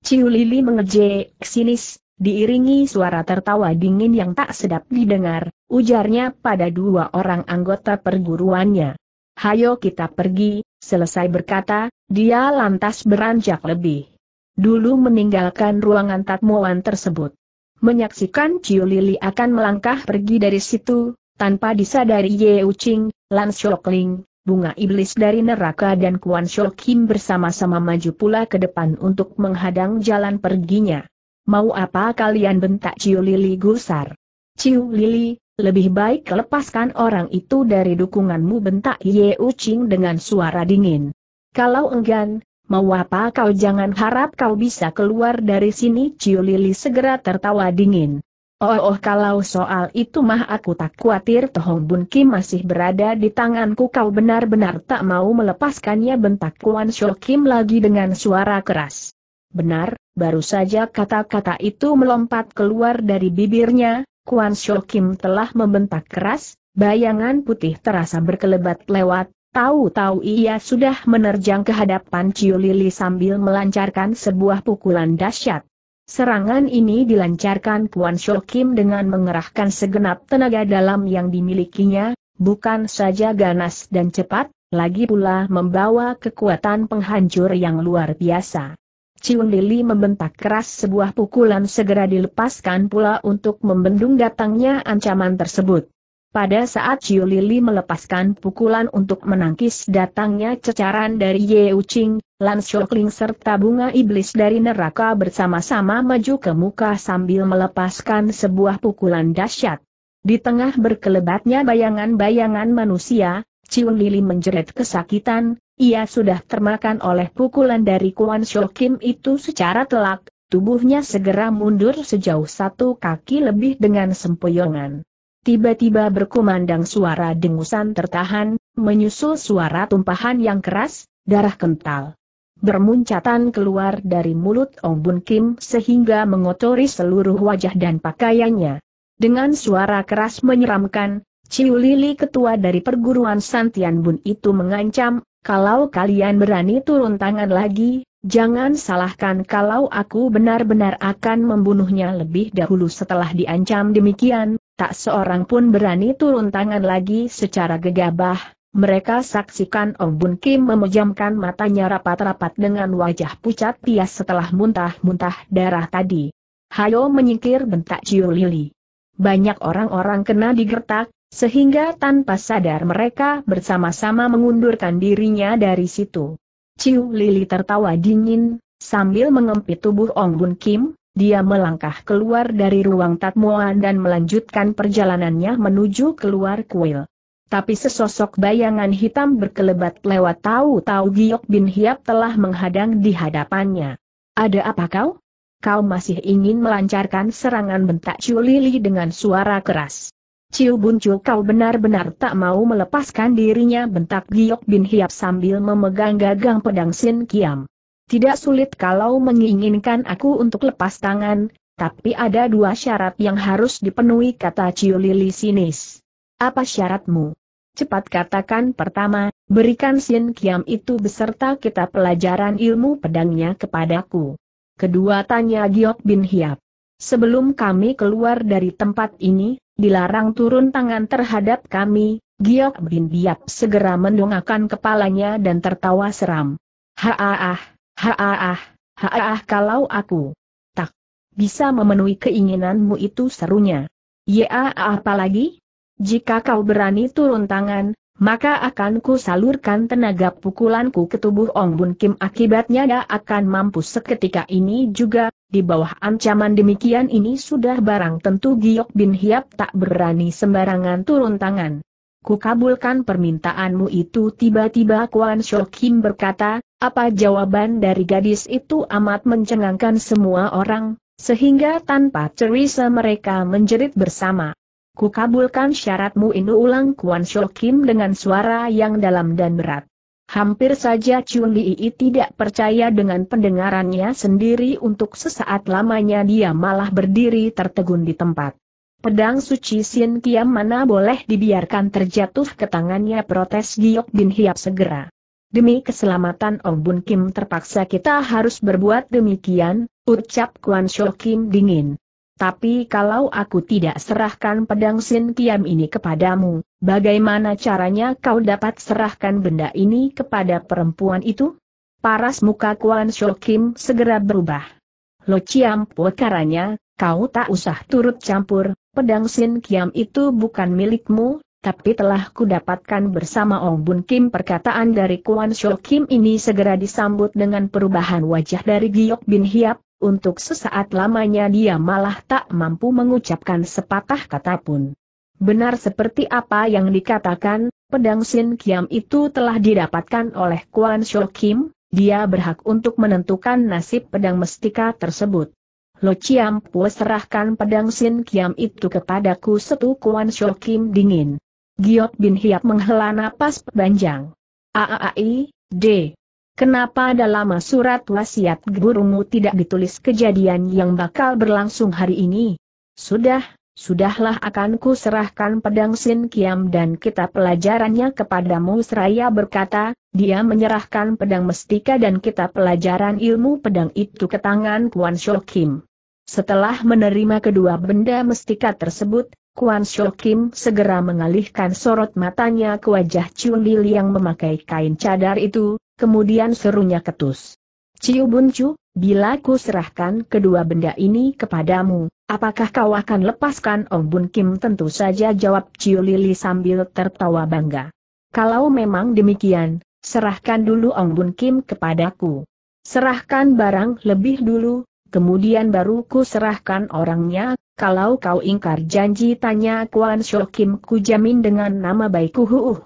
Ciu Lili mengejek sinis, Diiringi suara tertawa dingin yang tak sedap didengar, ujarnya pada dua orang anggota perguruannya. Hayo kita pergi, selesai berkata, dia lantas beranjak lebih. Dulu meninggalkan ruangan tatmuan tersebut. Menyaksikan Ciu Lili akan melangkah pergi dari situ, tanpa disadari Ye Uching, Lan Shokling, bunga iblis dari neraka dan Kuan Shok Kim bersama-sama maju pula ke depan untuk menghadang jalan perginya. Mau apa kalian bentak Ciu Lili gusar? Ciu Lili, lebih baik lepaskan orang itu dari dukunganmu bentak Ye Ucing dengan suara dingin. Kalau enggan, mau apa kau jangan harap kau bisa keluar dari sini Ciu Lili segera tertawa dingin. Oh, oh kalau soal itu mah aku tak khawatir Tohong Bun Kim masih berada di tanganku kau benar-benar tak mau melepaskannya bentak Kuan Shou Kim lagi dengan suara keras. Benar, baru saja kata-kata itu melompat keluar dari bibirnya, Kuan Shou Kim telah membentak keras, bayangan putih terasa berkelebat lewat, tahu-tahu ia sudah menerjang ke hadapan Ciu Lili sambil melancarkan sebuah pukulan dahsyat. Serangan ini dilancarkan Puan Shou Kim dengan mengerahkan segenap tenaga dalam yang dimilikinya, bukan saja ganas dan cepat, lagi pula membawa kekuatan penghancur yang luar biasa. Ciun Lili membentak keras sebuah pukulan segera dilepaskan pula untuk membendung datangnya ancaman tersebut. Pada saat Ciu Lili melepaskan pukulan untuk menangkis datangnya cecaran dari Ye Uching, Lan Shokling serta bunga iblis dari neraka bersama-sama maju ke muka sambil melepaskan sebuah pukulan dahsyat. Di tengah berkelebatnya bayangan-bayangan manusia, Ciu Lili menjerit kesakitan, ia sudah termakan oleh pukulan dari Kuan Shokim itu secara telak, tubuhnya segera mundur sejauh satu kaki lebih dengan sempoyongan. Tiba-tiba berkumandang suara dengusan tertahan, menyusul suara tumpahan yang keras, darah kental. Bermuncatan keluar dari mulut Ong Bun Kim sehingga mengotori seluruh wajah dan pakaiannya. Dengan suara keras menyeramkan, Ciu Lili ketua dari perguruan Santian Bun itu mengancam, kalau kalian berani turun tangan lagi, Jangan salahkan kalau aku benar-benar akan membunuhnya lebih dahulu setelah diancam demikian, tak seorang pun berani turun tangan lagi secara gegabah. Mereka saksikan Ong Bun Kim memejamkan matanya rapat-rapat dengan wajah pucat pias setelah muntah-muntah darah tadi. Hayo menyingkir bentak Ciu Lili. Banyak orang-orang kena digertak, sehingga tanpa sadar mereka bersama-sama mengundurkan dirinya dari situ. Ciu Lili tertawa dingin, sambil mengempit tubuh Ong Bun Kim, dia melangkah keluar dari ruang tatmuan dan melanjutkan perjalanannya menuju keluar kuil. Tapi sesosok bayangan hitam berkelebat lewat tahu-tahu Giok Bin Hiap telah menghadang di hadapannya. Ada apa kau? Kau masih ingin melancarkan serangan bentak Ciu Lili dengan suara keras. Ciu Buncu kau benar-benar tak mau melepaskan dirinya bentak Giok Bin Hiap sambil memegang gagang pedang Sin Kiam. Tidak sulit kalau menginginkan aku untuk lepas tangan, tapi ada dua syarat yang harus dipenuhi kata Ciu Lili sinis. Apa syaratmu? Cepat katakan pertama, berikan Sin Kiam itu beserta kita pelajaran ilmu pedangnya kepadaku. Kedua tanya Giok Bin Hiap. Sebelum kami keluar dari tempat ini, dilarang turun tangan terhadap kami, Giok Bin Biap segera mendongakkan kepalanya dan tertawa seram. Haaah, haaah, haaah kalau aku tak bisa memenuhi keinginanmu itu serunya. Ya apalagi? Jika kau berani turun tangan, maka akan ku salurkan tenaga pukulanku ke tubuh Ong Bun Kim akibatnya dia akan mampus seketika ini juga, di bawah ancaman demikian ini sudah barang tentu Giok Bin Hiap tak berani sembarangan turun tangan. Ku kabulkan permintaanmu itu tiba-tiba Kuan Shou Kim berkata, apa jawaban dari gadis itu amat mencengangkan semua orang, sehingga tanpa cerita mereka menjerit bersama. Ku kabulkan syaratmu ini ulang Kuan Shou Kim dengan suara yang dalam dan berat. Hampir saja Chun Li tidak percaya dengan pendengarannya sendiri untuk sesaat lamanya dia malah berdiri tertegun di tempat. Pedang suci Sin Kiam mana boleh dibiarkan terjatuh ke tangannya protes Giok Bin Hiap segera. Demi keselamatan Ong Bun Kim terpaksa kita harus berbuat demikian, ucap Kuan Shou Kim dingin. Tapi kalau aku tidak serahkan pedang Sin Kiam ini kepadamu, bagaimana caranya kau dapat serahkan benda ini kepada perempuan itu? Paras muka Kuan Shou Kim segera berubah. Lo Chiam karanya, kau tak usah turut campur, pedang Sin Kiam itu bukan milikmu, tapi telah kudapatkan bersama Ong Bun Kim perkataan dari Kuan Shou Kim ini segera disambut dengan perubahan wajah dari Giok Bin Hiap, untuk sesaat lamanya dia malah tak mampu mengucapkan sepatah kata pun. Benar seperti apa yang dikatakan, pedang Sin Kiam itu telah didapatkan oleh Kuan Shou Kim, dia berhak untuk menentukan nasib pedang mestika tersebut. Lo Chiam Pu serahkan pedang Sin Kiam itu kepadaku setu Kuan Shou Kim dingin. Giok Bin Hiap menghela napas panjang. Aaai, D. Kenapa dalam surat wasiat gurumu tidak ditulis kejadian yang bakal berlangsung hari ini? Sudah, sudahlah akan ku serahkan pedang Sin Kiam dan kitab pelajarannya kepadamu Seraya berkata, dia menyerahkan pedang mestika dan kitab pelajaran ilmu pedang itu ke tangan Kuan Shou Kim. Setelah menerima kedua benda mestika tersebut, Kuan Shou Kim segera mengalihkan sorot matanya ke wajah Chun Lili yang memakai kain cadar itu, Kemudian serunya ketus. Ciu Buncu, bila ku serahkan kedua benda ini kepadamu, apakah kau akan lepaskan Ong Bun Kim? Tentu saja jawab Ciu Lili sambil tertawa bangga. Kalau memang demikian, serahkan dulu Ong Bun Kim kepadaku. Serahkan barang lebih dulu, kemudian baru ku serahkan orangnya, kalau kau ingkar janji tanya Kuan Shou Kim ku jamin dengan nama baikku uh.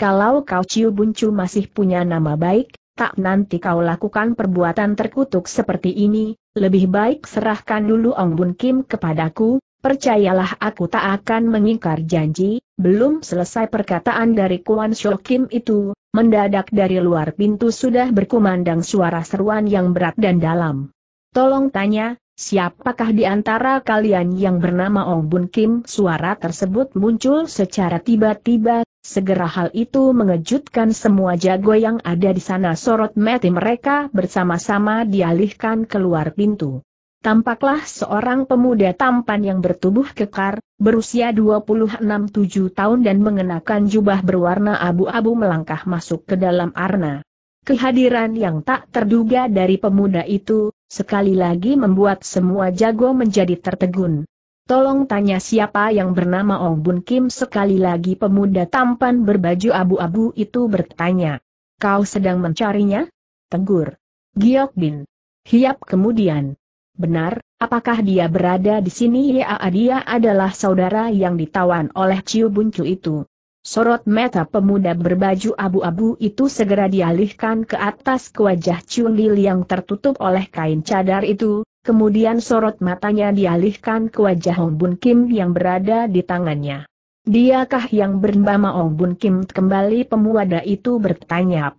Kalau kau Ciu Buncu masih punya nama baik, tak nanti kau lakukan perbuatan terkutuk seperti ini, lebih baik serahkan dulu Ong Bun Kim kepadaku, percayalah aku tak akan mengingkar janji, belum selesai perkataan dari Kuan Shou Kim itu, mendadak dari luar pintu sudah berkumandang suara seruan yang berat dan dalam. Tolong tanya, siapakah di antara kalian yang bernama Ong Bun Kim? Suara tersebut muncul secara tiba-tiba, Segera hal itu mengejutkan semua jago yang ada di sana sorot mati mereka bersama-sama dialihkan keluar pintu. Tampaklah seorang pemuda tampan yang bertubuh kekar, berusia 26-7 tahun dan mengenakan jubah berwarna abu-abu melangkah masuk ke dalam arna. Kehadiran yang tak terduga dari pemuda itu, sekali lagi membuat semua jago menjadi tertegun. Tolong tanya siapa yang bernama Ong Bun Kim sekali lagi pemuda tampan berbaju abu-abu itu bertanya. Kau sedang mencarinya? Tegur. Giok Bin. Hiap kemudian. Benar, apakah dia berada di sini? Ya dia adalah saudara yang ditawan oleh Ciu Buncu itu. Sorot mata pemuda berbaju abu-abu itu segera dialihkan ke atas ke wajah Ciu Lil yang tertutup oleh kain cadar itu, Kemudian sorot matanya dialihkan ke wajah Ong Bun Kim yang berada di tangannya. Diakah yang bernama Ong Bun Kim? Kembali pemuda itu bertanya.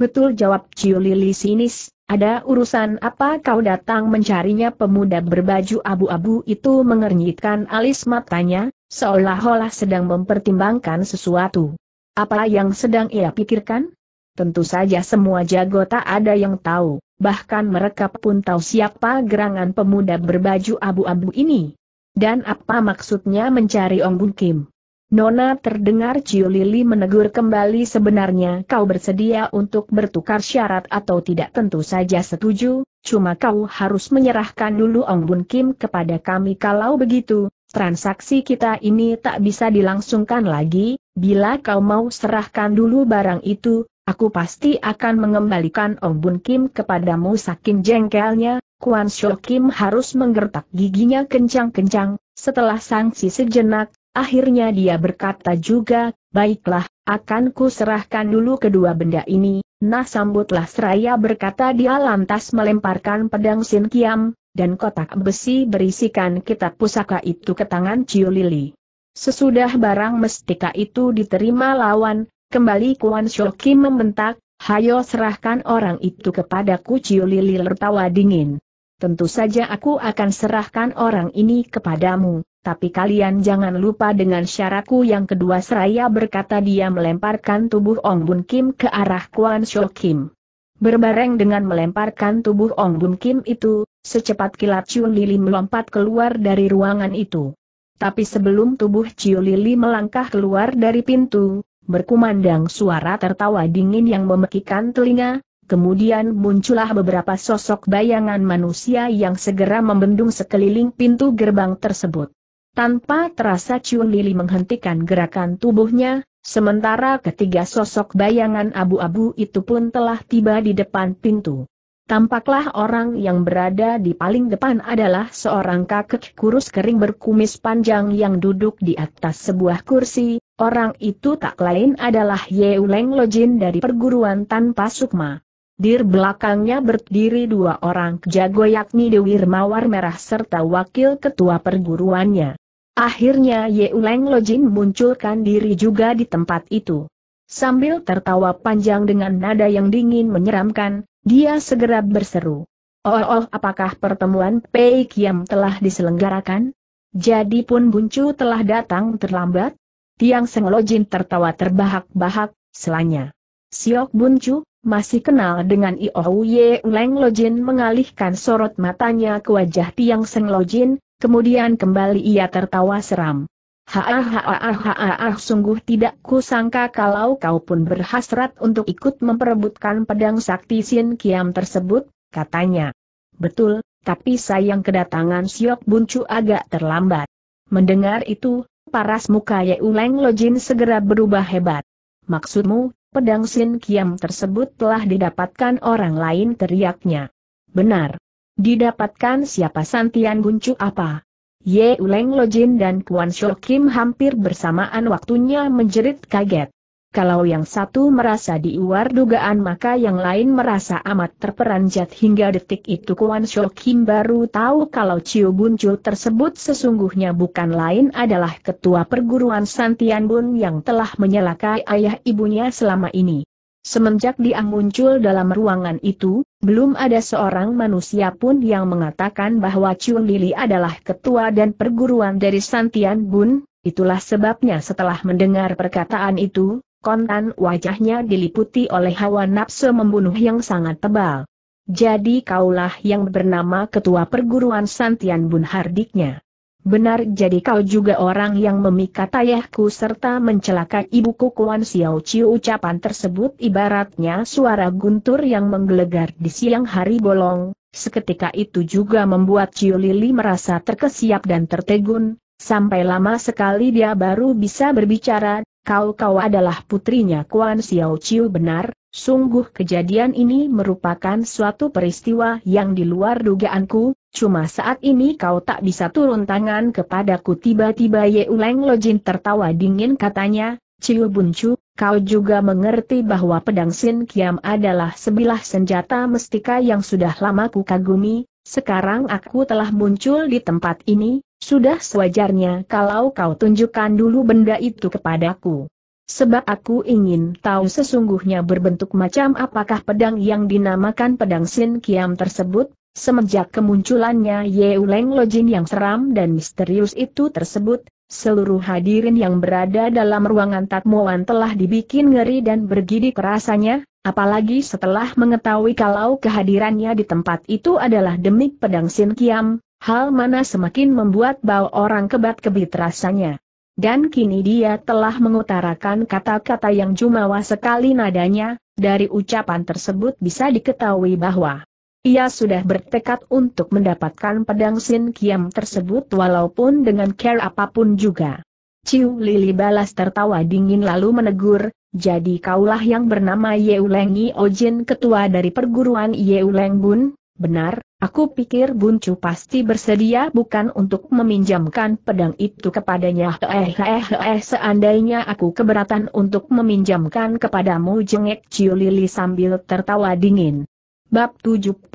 Betul jawab Ciu Lili sinis, ada urusan apa kau datang mencarinya? Pemuda berbaju abu-abu itu mengernyitkan alis matanya, seolah-olah sedang mempertimbangkan sesuatu. Apa yang sedang ia pikirkan? Tentu saja semua jago tak ada yang tahu bahkan mereka pun tahu siapa gerangan pemuda berbaju abu-abu ini. Dan apa maksudnya mencari Ong Bun Kim? Nona terdengar Ciu Lili menegur kembali sebenarnya kau bersedia untuk bertukar syarat atau tidak tentu saja setuju, cuma kau harus menyerahkan dulu Ong Bun Kim kepada kami kalau begitu, transaksi kita ini tak bisa dilangsungkan lagi, bila kau mau serahkan dulu barang itu, Aku pasti akan mengembalikan Ong Bun Kim kepadamu. Saking jengkelnya, Kuan Shou Kim harus menggertak giginya kencang-kencang, setelah sangsi sejenak, akhirnya dia berkata juga, baiklah, akan ku serahkan dulu kedua benda ini, nah sambutlah seraya berkata dia lantas melemparkan pedang Sin Kiam, dan kotak besi berisikan kitab pusaka itu ke tangan Ciu Lili. Sesudah barang mestika itu diterima lawan, Kembali Kuan Shoki membentak, hayo serahkan orang itu kepadaku Ciu Lili tertawa dingin. Tentu saja aku akan serahkan orang ini kepadamu, tapi kalian jangan lupa dengan syaratku yang kedua seraya berkata dia melemparkan tubuh Ong Bun Kim ke arah Kuan Shou Kim. Berbareng dengan melemparkan tubuh Ong Bun Kim itu, secepat kilat Ciu Lili melompat keluar dari ruangan itu. Tapi sebelum tubuh Ciu Lili melangkah keluar dari pintu, berkumandang suara tertawa dingin yang memekikan telinga, kemudian muncullah beberapa sosok bayangan manusia yang segera membendung sekeliling pintu gerbang tersebut. Tanpa terasa Chun Lili menghentikan gerakan tubuhnya, sementara ketiga sosok bayangan abu-abu itu pun telah tiba di depan pintu. Tampaklah orang yang berada di paling depan adalah seorang kakek kurus kering berkumis panjang yang duduk di atas sebuah kursi, orang itu tak lain adalah Ye Uleng Lojin dari perguruan tanpa sukma. Di belakangnya berdiri dua orang jago yakni Dewi Mawar Merah serta wakil ketua perguruannya. Akhirnya Ye Uleng Lojin munculkan diri juga di tempat itu. Sambil tertawa panjang dengan nada yang dingin menyeramkan, dia segera berseru. Oh, oh, apakah pertemuan Pei Kiam telah diselenggarakan? Jadi pun Buncu telah datang terlambat? Tiang Senglojin tertawa terbahak-bahak, selanya. Siok Buncu, masih kenal dengan Io Ye Uleng Lojin mengalihkan sorot matanya ke wajah Tiang Senglojin, kemudian kembali ia tertawa seram. Haa sungguh tidak kusangka kalau kau pun berhasrat untuk ikut memperebutkan pedang sakti Sin Kiam tersebut, katanya. Betul, tapi sayang kedatangan Siok Buncu agak terlambat. Mendengar itu, paras muka Ye Uleng Lojin segera berubah hebat. Maksudmu, pedang Sin Kiam tersebut telah didapatkan orang lain teriaknya. Benar. Didapatkan siapa Santian Buncu apa? Ye Uleng Lojin dan Kuan Shou Kim hampir bersamaan waktunya menjerit kaget. Kalau yang satu merasa diuar dugaan maka yang lain merasa amat terperanjat hingga detik itu Kuan Shou Kim baru tahu kalau Chiu Buncul tersebut sesungguhnya bukan lain adalah ketua perguruan Santian Bun yang telah menyelakai ayah ibunya selama ini. Semenjak dia muncul dalam ruangan itu, belum ada seorang manusia pun yang mengatakan bahwa Chun Lili adalah ketua dan perguruan dari Santian Bun, itulah sebabnya setelah mendengar perkataan itu, kontan wajahnya diliputi oleh hawa nafsu membunuh yang sangat tebal. Jadi kaulah yang bernama ketua perguruan Santian Bun hardiknya. Benar jadi kau juga orang yang memikat ayahku serta mencelakai ibuku Kuan Xiao Chiu. Ucapan tersebut ibaratnya suara guntur yang menggelegar di siang hari bolong, seketika itu juga membuat Chiu Lili merasa terkesiap dan tertegun, sampai lama sekali dia baru bisa berbicara, kau-kau adalah putrinya Kuan Xiao Chiu. Benar, sungguh kejadian ini merupakan suatu peristiwa yang di luar dugaanku, Cuma saat ini kau tak bisa turun tangan kepadaku. Tiba-tiba Ye Uleng Lojin tertawa dingin katanya, Ciu Buncu, kau juga mengerti bahwa pedang Sin Kiam adalah sebilah senjata mestika yang sudah lama ku kagumi, sekarang aku telah muncul di tempat ini, sudah sewajarnya kalau kau tunjukkan dulu benda itu kepadaku. Sebab aku ingin tahu sesungguhnya berbentuk macam apakah pedang yang dinamakan pedang Sin Kiam tersebut, Semenjak kemunculannya Ye Uleng Lojin yang seram dan misterius itu tersebut, seluruh hadirin yang berada dalam ruangan Tatmoan telah dibikin ngeri dan bergidik rasanya, apalagi setelah mengetahui kalau kehadirannya di tempat itu adalah demi pedang Sin Kiam, hal mana semakin membuat bau orang kebat-kebit rasanya. Dan kini dia telah mengutarakan kata-kata yang jumawa sekali nadanya, dari ucapan tersebut bisa diketahui bahwa ia sudah bertekad untuk mendapatkan pedang Sin Kiam tersebut walaupun dengan care apa pun juga. Ciu Lili balas tertawa dingin lalu menegur, jadi kaulah yang bernama Yeuleng Ojin ketua dari perguruan Yeuleng Bun, benar, aku pikir Buncu pasti bersedia bukan untuk meminjamkan pedang itu kepadanya eh eh eh seandainya aku keberatan untuk meminjamkan kepadamu jengek Ciu Lili sambil tertawa dingin. Bab 71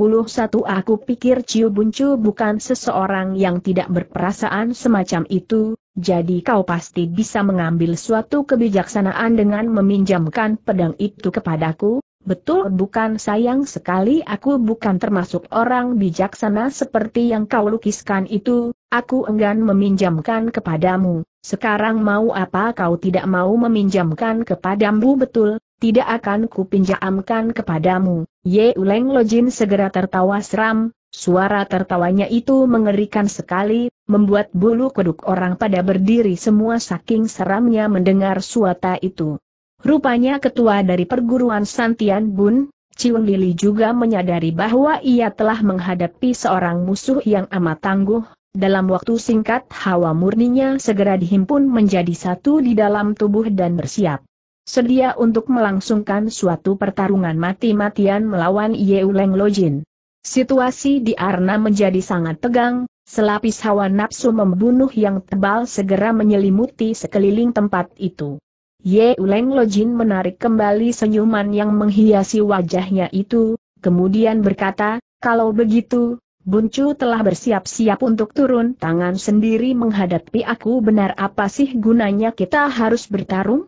Aku pikir Ciu Buncu bukan seseorang yang tidak berperasaan semacam itu, jadi kau pasti bisa mengambil suatu kebijaksanaan dengan meminjamkan pedang itu kepadaku, betul bukan sayang sekali aku bukan termasuk orang bijaksana seperti yang kau lukiskan itu, aku enggan meminjamkan kepadamu, sekarang mau apa kau tidak mau meminjamkan kepadamu? Betul, tidak akan kupinjamkan kepadamu. Ye Uleng Lojin segera tertawa seram, suara tertawanya itu mengerikan sekali, membuat bulu kuduk orang pada berdiri semua saking seramnya mendengar suara itu. Rupanya ketua dari perguruan Santian Bun, Ciun Lili juga menyadari bahwa ia telah menghadapi seorang musuh yang amat tangguh, dalam waktu singkat hawa murninya segera dihimpun menjadi satu di dalam tubuh dan bersiap sedia untuk melangsungkan suatu pertarungan mati-matian melawan Ye Uleng Lojin. Situasi di Arna menjadi sangat tegang, selapis hawa nafsu membunuh yang tebal segera menyelimuti sekeliling tempat itu. Ye Uleng Lojin menarik kembali senyuman yang menghiasi wajahnya itu, kemudian berkata, kalau begitu, Buncu telah bersiap-siap untuk turun tangan sendiri menghadapi aku benar apa sih gunanya kita harus bertarung?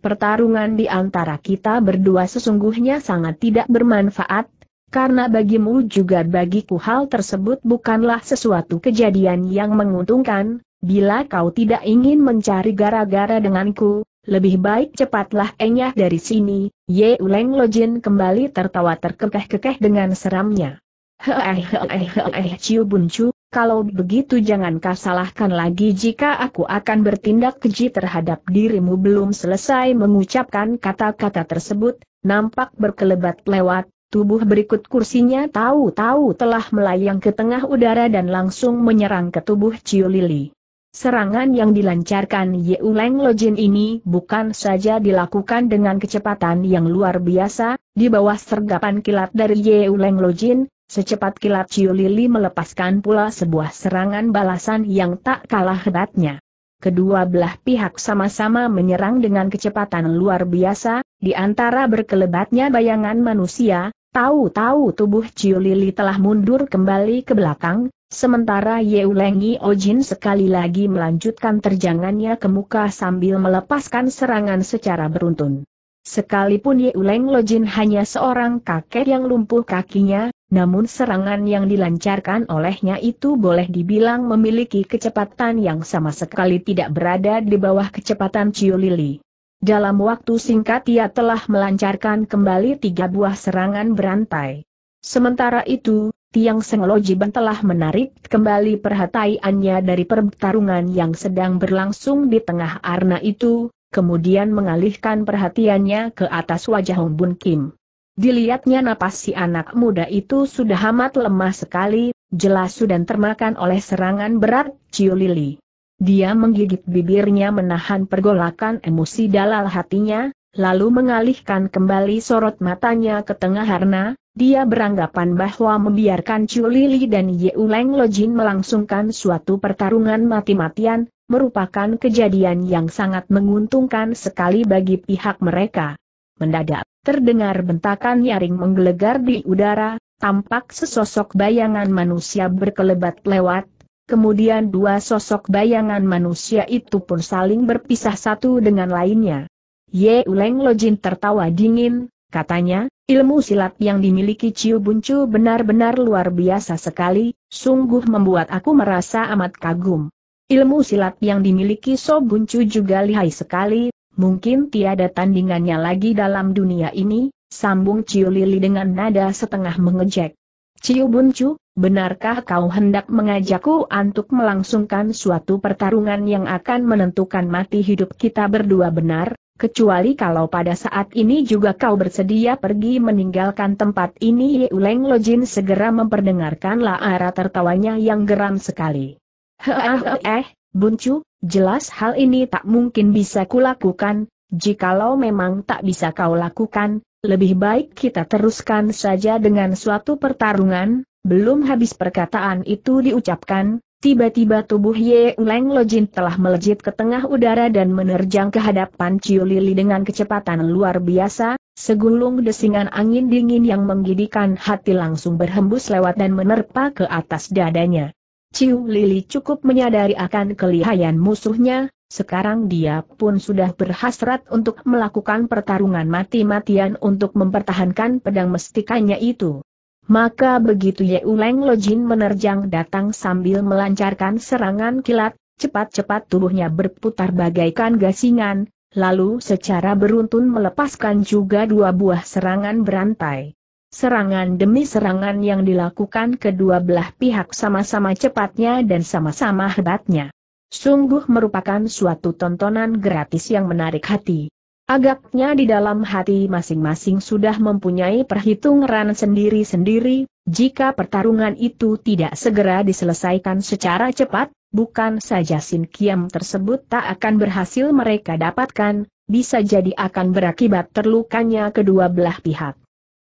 Pertarungan di antara kita berdua sesungguhnya sangat tidak bermanfaat, karena bagimu juga bagiku hal tersebut bukanlah sesuatu kejadian yang menguntungkan, bila kau tidak ingin mencari gara-gara denganku, lebih baik cepatlah enyah dari sini, Ye Uleng Lojin kembali tertawa terkekeh-kekeh dengan seramnya. Hei hei hei Ciu Buncu, kalau begitu jangan kau salahkan lagi jika aku akan bertindak keji terhadap dirimu belum selesai mengucapkan kata-kata tersebut, nampak berkelebat lewat, tubuh berikut kursinya tahu-tahu telah melayang ke tengah udara dan langsung menyerang ke tubuh Ciu Lili. Serangan yang dilancarkan Ye Uleng Lojin ini bukan saja dilakukan dengan kecepatan yang luar biasa, di bawah sergapan kilat dari Ye Uleng Lojin, Secepat kilat Ciu Lili melepaskan pula sebuah serangan balasan yang tak kalah hebatnya. Kedua belah pihak sama-sama menyerang dengan kecepatan luar biasa, di antara berkelebatnya bayangan manusia, tahu-tahu tubuh Ciu Lili telah mundur kembali ke belakang, sementara Yeulengi Ojin sekali lagi melanjutkan terjangannya ke muka sambil melepaskan serangan secara beruntun. Sekalipun Ye Uleng Lojin hanya seorang kakek yang lumpuh kakinya, namun serangan yang dilancarkan olehnya itu boleh dibilang memiliki kecepatan yang sama sekali tidak berada di bawah kecepatan Ciu Lili. Dalam waktu singkat ia telah melancarkan kembali tiga buah serangan berantai. Sementara itu, Tiang Seng Lojiban telah menarik kembali perhatiannya dari pertarungan yang sedang berlangsung di tengah arna itu, kemudian mengalihkan perhatiannya ke atas wajah Hong Bun Kim. Dilihatnya napas si anak muda itu sudah amat lemah sekali, jelas sudah termakan oleh serangan berat Ciu Lili. Dia menggigit bibirnya menahan pergolakan emosi dalam hatinya, lalu mengalihkan kembali sorot matanya ke tengah harna, dia beranggapan bahwa membiarkan Ciu Lili dan Ye Uleng Lojin melangsungkan suatu pertarungan mati-matian, merupakan kejadian yang sangat menguntungkan sekali bagi pihak mereka. Mendadak, terdengar bentakan nyaring menggelegar di udara, tampak sesosok bayangan manusia berkelebat lewat, kemudian dua sosok bayangan manusia itu pun saling berpisah satu dengan lainnya. Ye Uleng Lojin tertawa dingin, katanya, ilmu silat yang dimiliki Ciu Buncu benar-benar luar biasa sekali, sungguh membuat aku merasa amat kagum. Ilmu silat yang dimiliki So Buncu juga lihai sekali, mungkin tiada tandingannya lagi dalam dunia ini, sambung Ciu Lili dengan nada setengah mengejek. Ciu Buncu, benarkah kau hendak mengajakku untuk melangsungkan suatu pertarungan yang akan menentukan mati hidup kita berdua benar, kecuali kalau pada saat ini juga kau bersedia pergi meninggalkan tempat ini Ye Uleng Lojin segera memperdengarkan arah tertawanya yang geram sekali. Eh, Buncu, jelas hal ini tak mungkin bisa kulakukan, jikalau memang tak bisa kau lakukan, lebih baik kita teruskan saja dengan suatu pertarungan, belum habis perkataan itu diucapkan, tiba-tiba tubuh Ye Uleng Lojin telah melejit ke tengah udara dan menerjang ke hadapan Ciu Lili dengan kecepatan luar biasa, segulung desingan angin dingin yang menggidikan hati langsung berhembus lewat dan menerpa ke atas dadanya. Ciu Lili cukup menyadari akan kelihayan musuhnya, sekarang dia pun sudah berhasrat untuk melakukan pertarungan mati-matian untuk mempertahankan pedang mestikanya itu. Maka begitu Ye Uleng Lojin menerjang datang sambil melancarkan serangan kilat, cepat-cepat tubuhnya berputar bagaikan gasingan, lalu secara beruntun melepaskan juga dua buah serangan berantai. Serangan demi serangan yang dilakukan kedua belah pihak sama-sama cepatnya dan sama-sama hebatnya. Sungguh merupakan suatu tontonan gratis yang menarik hati. Agaknya di dalam hati masing-masing sudah mempunyai perhitungan sendiri-sendiri, jika pertarungan itu tidak segera diselesaikan secara cepat, bukan saja Sin Kiam tersebut tak akan berhasil mereka dapatkan, bisa jadi akan berakibat terlukanya kedua belah pihak.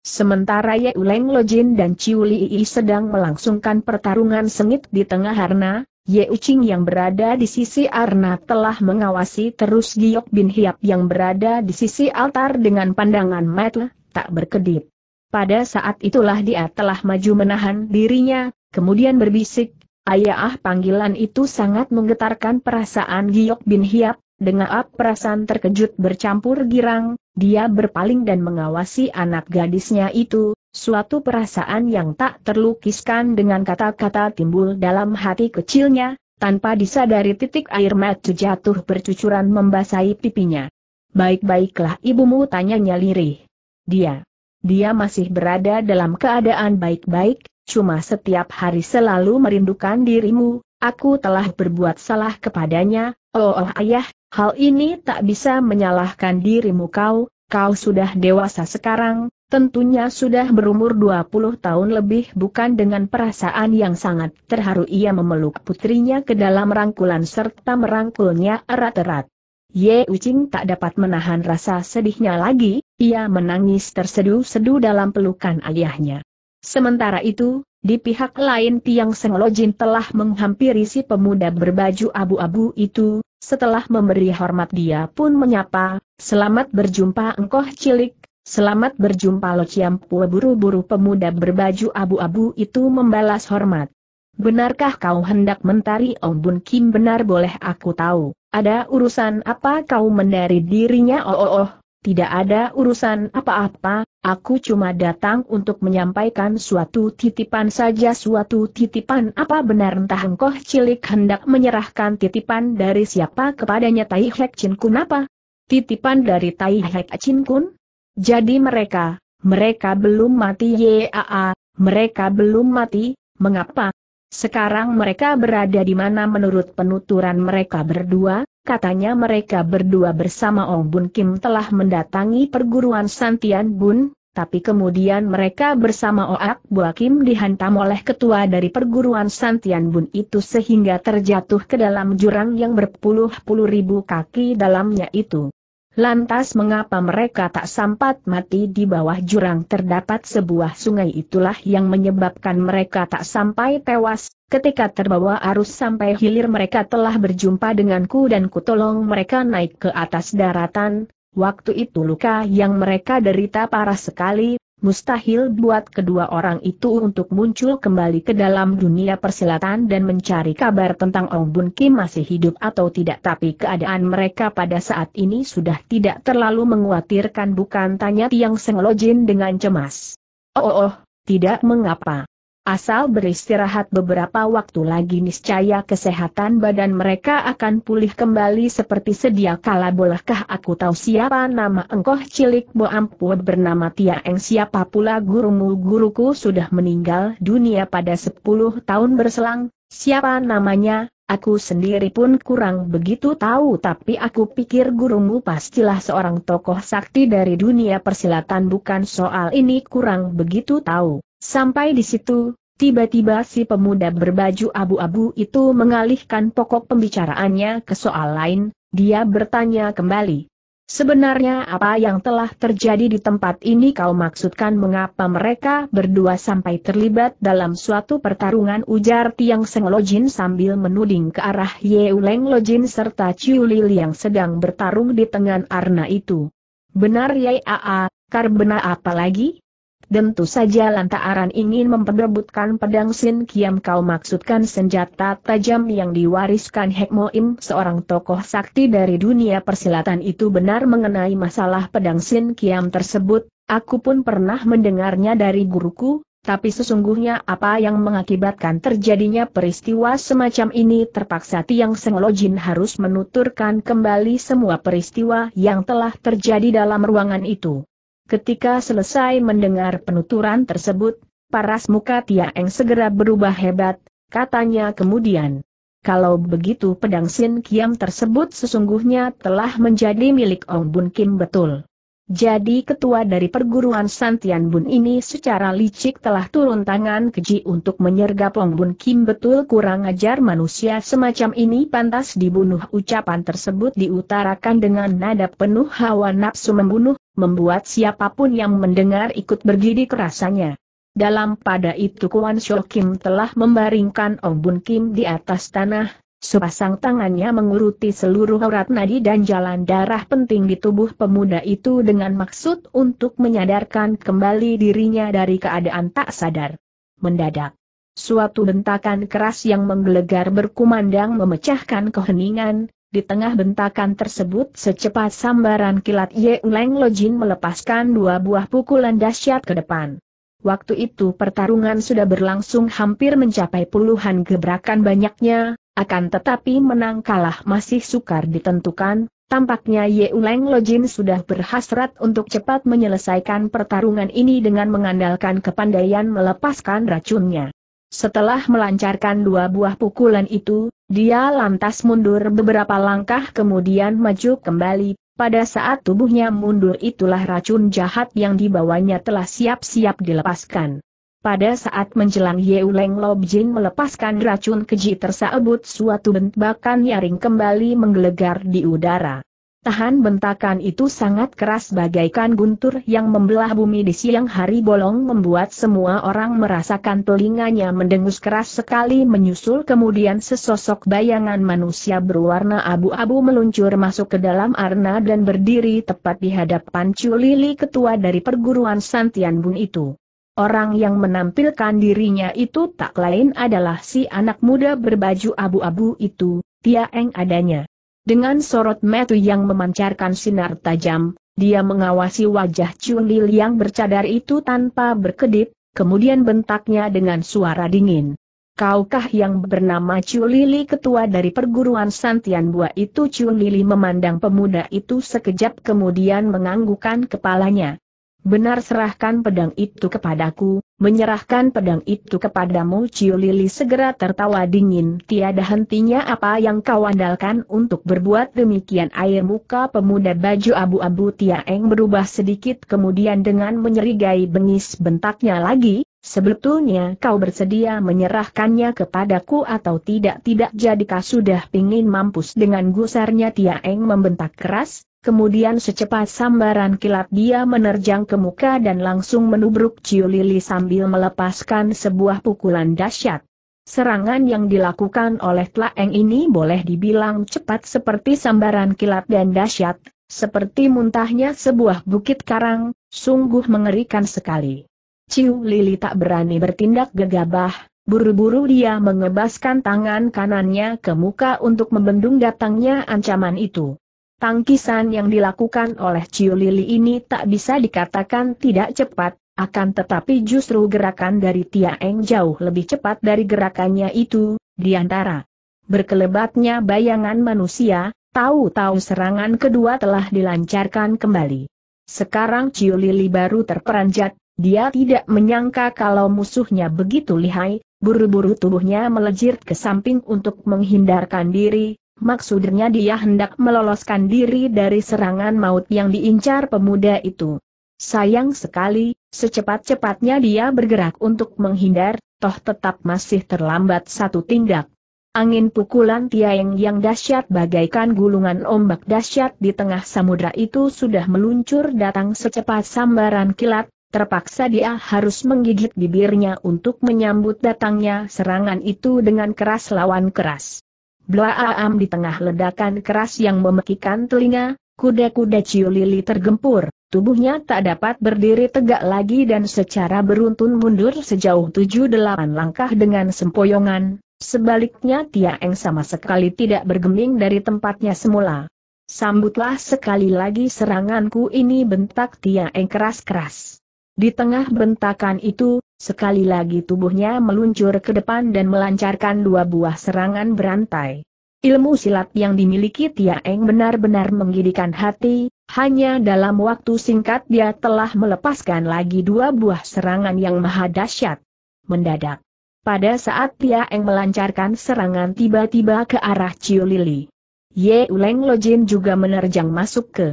Sementara Ye Uleng Lojin dan Ciu Li sedang melangsungkan pertarungan sengit di tengah Arna, Ye Ucing yang berada di sisi Arna telah mengawasi terus Giok Bin Hiap yang berada di sisi altar dengan pandangan mata, tak berkedip. Pada saat itulah dia telah maju menahan dirinya, kemudian berbisik, ayah panggilan itu sangat menggetarkan perasaan Giok Bin Hiap, dengan perasaan terkejut bercampur girang, dia berpaling dan mengawasi anak gadisnya itu, suatu perasaan yang tak terlukiskan dengan kata-kata timbul dalam hati kecilnya, tanpa disadari titik air mata jatuh bercucuran membasahi pipinya. Baik-baiklah ibumu tanyanya lirih. Dia. Dia masih berada dalam keadaan baik-baik, cuma setiap hari selalu merindukan dirimu, aku telah berbuat salah kepadanya, oh, oh ayah, Hal ini tak bisa menyalahkan dirimu kau, kau sudah dewasa sekarang, tentunya sudah berumur 20 tahun lebih bukan dengan perasaan yang sangat terharu ia memeluk putrinya ke dalam rangkulan serta merangkulnya erat-erat. Ye Ucing tak dapat menahan rasa sedihnya lagi, ia menangis terseduh-seduh dalam pelukan ayahnya. Sementara itu, di pihak lain Tiang Senglojin telah menghampiri si pemuda berbaju abu-abu itu, setelah memberi hormat dia pun menyapa, selamat berjumpa engkoh cilik, selamat berjumpa Lo Ciampu buru-buru pemuda berbaju abu-abu itu membalas hormat. Benarkah kau hendak mentari? Ong Bun Kim benar boleh aku tahu, ada urusan apa kau mendari dirinya? Oh oh oh, tidak ada urusan apa-apa, aku cuma datang untuk menyampaikan suatu titipan saja suatu titipan apa benar entah engkau cilik hendak menyerahkan titipan dari siapa kepadanya Tai Hek Chin Kun apa? Titipan dari Tai Hek Chin Kun? Jadi mereka, mereka belum mati yaa, mereka belum mati, mengapa? Sekarang mereka berada di mana menurut penuturan mereka berdua, katanya mereka berdua bersama Ong Bun Kim telah mendatangi perguruan Santian Bun, tapi kemudian mereka bersama Oak Bua Kim dihantam oleh ketua dari perguruan Santian Bun itu sehingga terjatuh ke dalam jurang yang berpuluh-puluh ribu kaki dalamnya itu. Lantas mengapa mereka tak sampat mati di bawah jurang terdapat sebuah sungai itulah yang menyebabkan mereka tak sampai tewas, ketika terbawa arus sampai hilir mereka telah berjumpa denganku dan kutolong mereka naik ke atas daratan, waktu itu luka yang mereka derita parah sekali, mustahil buat kedua orang itu untuk muncul kembali ke dalam dunia persilatan dan mencari kabar tentang Ong Bun Kim masih hidup atau tidak tapi keadaan mereka pada saat ini sudah tidak terlalu menguatirkan bukan tanya Tiang Senglojin dengan cemas. Oh, oh, oh tidak mengapa. Asal beristirahat beberapa waktu lagi niscaya kesehatan badan mereka akan pulih kembali seperti sedia kala. Bolehkah aku tahu siapa nama engkau cilik? Bo Ampu bernama Tia Eng. Siapa pula gurumu? Guruku sudah meninggal dunia pada 10 tahun berselang, siapa namanya, aku sendiri pun kurang begitu tahu tapi aku pikir gurumu pastilah seorang tokoh sakti dari dunia persilatan. Bukan soal ini kurang begitu tahu. Sampai di situ, tiba-tiba si pemuda berbaju abu-abu itu mengalihkan pokok pembicaraannya ke soal lain, dia bertanya kembali. Sebenarnya apa yang telah terjadi di tempat ini kau maksudkan mengapa mereka berdua sampai terlibat dalam suatu pertarungan ujar Tiang Seng Lojin sambil menuding ke arah Ye Uleng Lojin serta Ciu Lil yang sedang bertarung di tengah arna itu. Benar Ye Aa, karbena apa lagi? Tentu saja lantaran ingin memperebutkan pedang Sin Kiam kau maksudkan senjata tajam yang diwariskan Hek Moim seorang tokoh sakti dari dunia persilatan itu benar mengenai masalah pedang Sin Kiam tersebut, aku pun pernah mendengarnya dari guruku, tapi sesungguhnya apa yang mengakibatkan terjadinya peristiwa semacam ini terpaksa Tiang Senglojin harus menuturkan kembali semua peristiwa yang telah terjadi dalam ruangan itu. Ketika selesai mendengar penuturan tersebut, paras muka Tia Eng segera berubah hebat, katanya kemudian. Kalau begitu pedang Sin Kiam tersebut sesungguhnya telah menjadi milik Ong Bun Kim betul. Jadi ketua dari perguruan Santian Bun ini secara licik telah turun tangan keji untuk menyergap Ong Bun Kim betul kurang ajar manusia semacam ini pantas dibunuh ucapan tersebut diutarakan dengan nada penuh hawa nafsu membunuh, membuat siapa pun yang mendengar ikut bergidik rasanya. Dalam pada itu Kuan Shou Kim telah membaringkan Ong Bun Kim di atas tanah, sepasang tangannya menguruti seluruh urat nadi dan jalan darah penting di tubuh pemuda itu dengan maksud untuk menyadarkan kembali dirinya dari keadaan tak sadar. Mendadak. Suatu bentakan keras yang menggelegar berkumandang memecahkan keheningan, di tengah bentakan tersebut secepat sambaran kilat Ye Leng Lojin melepaskan dua buah pukulan dahsyat ke depan. Waktu itu pertarungan sudah berlangsung hampir mencapai puluhan gebrakan banyaknya, akan tetapi menang kalah masih sukar ditentukan, tampaknya Ye Leng Lojin sudah berhasrat untuk cepat menyelesaikan pertarungan ini dengan mengandalkan kepandaian melepaskan racunnya. Setelah melancarkan dua buah pukulan itu, dia lantas mundur beberapa langkah kemudian maju kembali. Pada saat tubuhnya mundur itulah racun jahat yang dibawanya telah siap-siap dilepaskan. Pada saat menjelang Yeuleng Lobjin melepaskan racun keji tersebut suatu bentakan nyaring kembali menggelegar di udara. Tahan bentakan itu sangat keras bagaikan guntur yang membelah bumi di siang hari bolong membuat semua orang merasakan telinganya mendengus keras sekali menyusul kemudian sesosok bayangan manusia berwarna abu-abu meluncur masuk ke dalam arna dan berdiri tepat di hadapan Chu Lili ketua dari perguruan Santian Bun itu. Orang yang menampilkan dirinya itu tak lain adalah si anak muda berbaju abu-abu itu, Tia Eng adanya. Dengan sorot metu yang memancarkan sinar tajam, dia mengawasi wajah Chun Lil yang bercadar itu tanpa berkedip, kemudian bentaknya dengan suara dingin. Kaukah yang bernama Chu Lili ketua dari perguruan Santian Bua itu Chu Lili memandang pemuda itu sekejap kemudian menganggukkan kepalanya. Benar serahkan pedang itu kepadaku, menyerahkan pedang itu kepadamu Ciu Lili segera tertawa dingin. Tiada hentinya apa yang kau andalkan untuk berbuat demikian. Air muka pemuda baju abu-abu Tiaeng berubah sedikit kemudian dengan menyerigai bengis bentaknya lagi, sebetulnya kau bersedia menyerahkannya kepadaku atau tidak? Tidak jadikah sudah pingin mampus. Dengan gusarnya Tiaeng membentak keras, Kemudian secepat sambaran kilat dia menerjang ke muka dan langsung menubruk Ciu Lili sambil melepaskan sebuah pukulan dahsyat. Serangan yang dilakukan oleh Tlaeng ini boleh dibilang cepat seperti sambaran kilat dan dahsyat, seperti muntahnya sebuah bukit karang, sungguh mengerikan sekali. Ciu Lili tak berani bertindak gegabah, buru-buru dia mengebaskan tangan kanannya ke muka untuk membendung datangnya ancaman itu. Tangkisan yang dilakukan oleh Ciu Lili ini tak bisa dikatakan tidak cepat, akan tetapi justru gerakan dari Tia Eng jauh lebih cepat dari gerakannya itu, di antara berkelebatnya bayangan manusia, tahu-tahu serangan kedua telah dilancarkan kembali. Sekarang Ciu Lili baru terperanjat, dia tidak menyangka kalau musuhnya begitu lihai, buru-buru tubuhnya melejit ke samping untuk menghindarkan diri, Maksudnya dia hendak meloloskan diri dari serangan maut yang diincar pemuda itu. Sayang sekali, secepat-cepatnya dia bergerak untuk menghindar, toh tetap masih terlambat satu tindak. Angin pukulan Tiaeng yang dahsyat bagaikan gulungan ombak dahsyat di tengah samudra itu sudah meluncur datang secepat sambaran kilat, terpaksa dia harus menggigit bibirnya untuk menyambut datangnya serangan itu dengan keras lawan keras. Blaam di tengah ledakan keras yang memekikan telinga, kuda-kuda Ciu Lili tergempur, tubuhnya tak dapat berdiri tegak lagi dan secara beruntun mundur sejauh tujuh delapan langkah dengan sempoyongan, sebaliknya Tia Eng sama sekali tidak bergeming dari tempatnya semula. Sambutlah sekali lagi seranganku ini bentak Tia Eng keras-keras. Di tengah bentakan itu, Sekali lagi tubuhnya meluncur ke depan dan melancarkan dua buah serangan berantai. Ilmu silat yang dimiliki Tia Eng benar-benar menggidikkan hati, hanya dalam waktu singkat dia telah melepaskan lagi dua buah serangan yang maha dahsyat. Mendadak. Pada saat Tia Eng melancarkan serangan tiba-tiba ke arah Ciu Lili. Ye Uleng Lojin juga menerjang masuk ke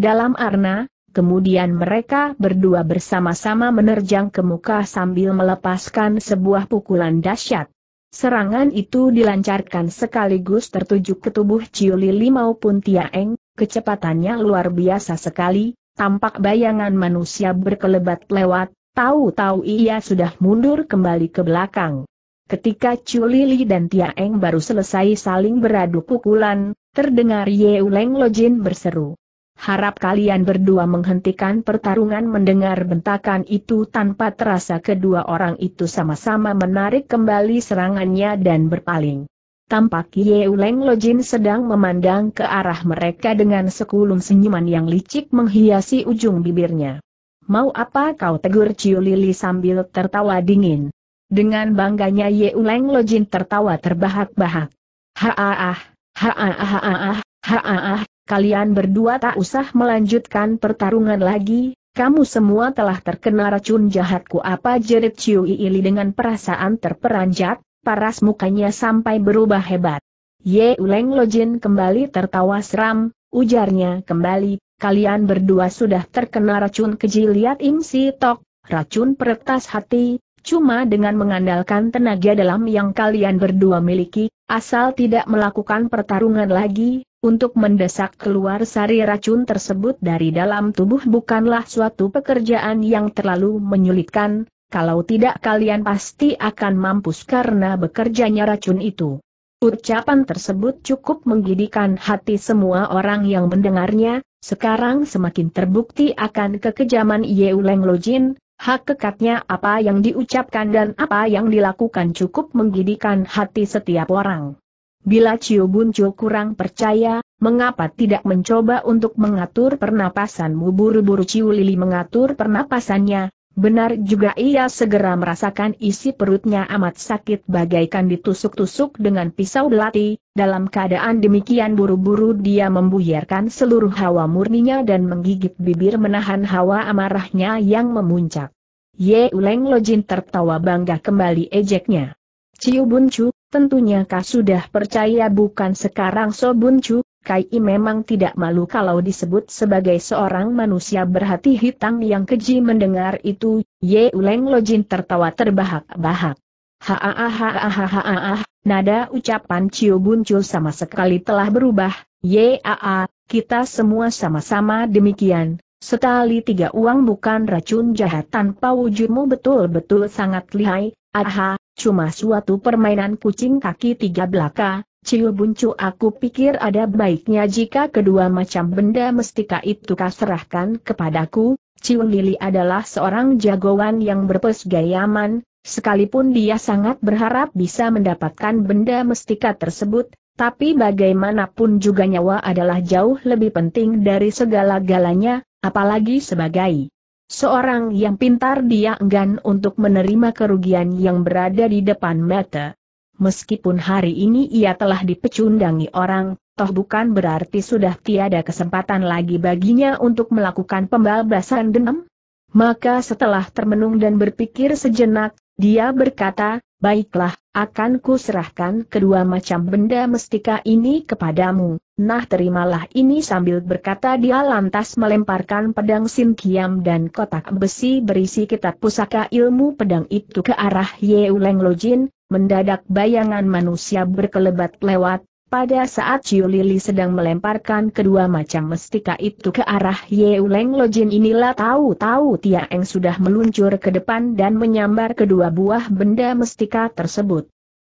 dalam arna, Kemudian mereka berdua bersama-sama menerjang ke muka sambil melepaskan sebuah pukulan dahsyat. Serangan itu dilancarkan sekaligus tertuju ke tubuh Ciu Lili maupun Tia Eng, kecepatannya luar biasa sekali, tampak bayangan manusia berkelebat lewat, tahu-tahu ia sudah mundur kembali ke belakang. Ketika Chu Lili dan Tia Eng baru selesai saling beradu pukulan, terdengar Ye Uleng Lojin berseru. Harap kalian berdua menghentikan pertarungan mendengar bentakan itu tanpa terasa kedua orang itu sama-sama menarik kembali serangannya dan berpaling. Tampak Ye Uleng Lojin sedang memandang ke arah mereka dengan sekulum senyuman yang licik menghiasi ujung bibirnya. Mau apa kau tegur Ciu Lili sambil tertawa dingin. Dengan bangganya Ye Uleng Lojin tertawa terbahak-bahak. Ha-ah, ha-ah, ha-ah, kalian berdua tak usah melanjutkan pertarungan lagi, kamu semua telah terkena racun jahatku. Apa jerit Ciu Ili dengan perasaan terperanjat, paras mukanya sampai berubah hebat. Ye Uleng Lojin kembali tertawa seram, ujarnya kembali, kalian berdua sudah terkena racun keji lihat Im Si Tok, racun peretas hati, cuma dengan mengandalkan tenaga dalam yang kalian berdua miliki, asal tidak melakukan pertarungan lagi, untuk mendesak keluar sari racun tersebut dari dalam tubuh bukanlah suatu pekerjaan yang terlalu menyulitkan, kalau tidak kalian pasti akan mampus karena bekerjanya racun itu. Ucapan tersebut cukup menggidikan hati semua orang yang mendengarnya, sekarang semakin terbukti akan kekejaman Yeuleng Lojin, hakikatnya apa yang diucapkan dan apa yang dilakukan cukup menggidikan hati setiap orang. Bila Ciu Buncu kurang percaya, mengapa tidak mencoba untuk mengatur pernapasanmu buru-buru Ciu Lili mengatur pernapasannya, benar juga ia segera merasakan isi perutnya amat sakit bagaikan ditusuk-tusuk dengan pisau belati, dalam keadaan demikian buru-buru dia membuyarkan seluruh hawa murninya dan menggigit bibir menahan hawa amarahnya yang memuncak. Ye Uleng Lojin tertawa bangga kembali ejeknya. Ciu Buncu, tentunya kau sudah percaya bukan sekarang So Buncu, Kai I memang tidak malu kalau disebut sebagai seorang manusia berhati hitam yang keji mendengar itu, Ye Uleng Lojin tertawa terbahak-bahak. Hahaha, nada ucapan Ciu Buncu sama sekali telah berubah, Ye Aa, kita semua sama-sama demikian, Setali tiga uang bukan racun jahat tanpa wujudmu betul-betul sangat lihai, aha, cuma suatu permainan kucing kaki tiga belaka, Ciu Buncu aku pikir ada baiknya jika kedua macam benda mestika itu kau serahkan kepadaku, Ciu Lili adalah seorang jagoan yang berpesgayaman, sekalipun dia sangat berharap bisa mendapatkan benda mestika tersebut, tapi bagaimanapun juga nyawa adalah jauh lebih penting dari segala-galanya, apalagi sebagai Seorang yang pintar dia enggan untuk menerima kerugian yang berada di depan mata. Meskipun hari ini ia telah dipecundangi orang, toh bukan berarti sudah tiada kesempatan lagi baginya untuk melakukan pembabasan dendam? Maka setelah termenung dan berpikir sejenak, dia berkata, baiklah, akan kuserahkan kedua macam benda mestika ini kepadamu. Nah terimalah ini sambil berkata dia lantas melemparkan pedang Sin Kiam dan kotak besi berisi kitab pusaka ilmu pedang itu ke arah Ye Uleng Lojin, mendadak bayangan manusia berkelebat lewat, pada saat Ciu Lili sedang melemparkan kedua macam mestika itu ke arah Ye Uleng Lojin inilah tahu-tahu Tia Eng sudah meluncur ke depan dan menyambar kedua buah benda mestika tersebut.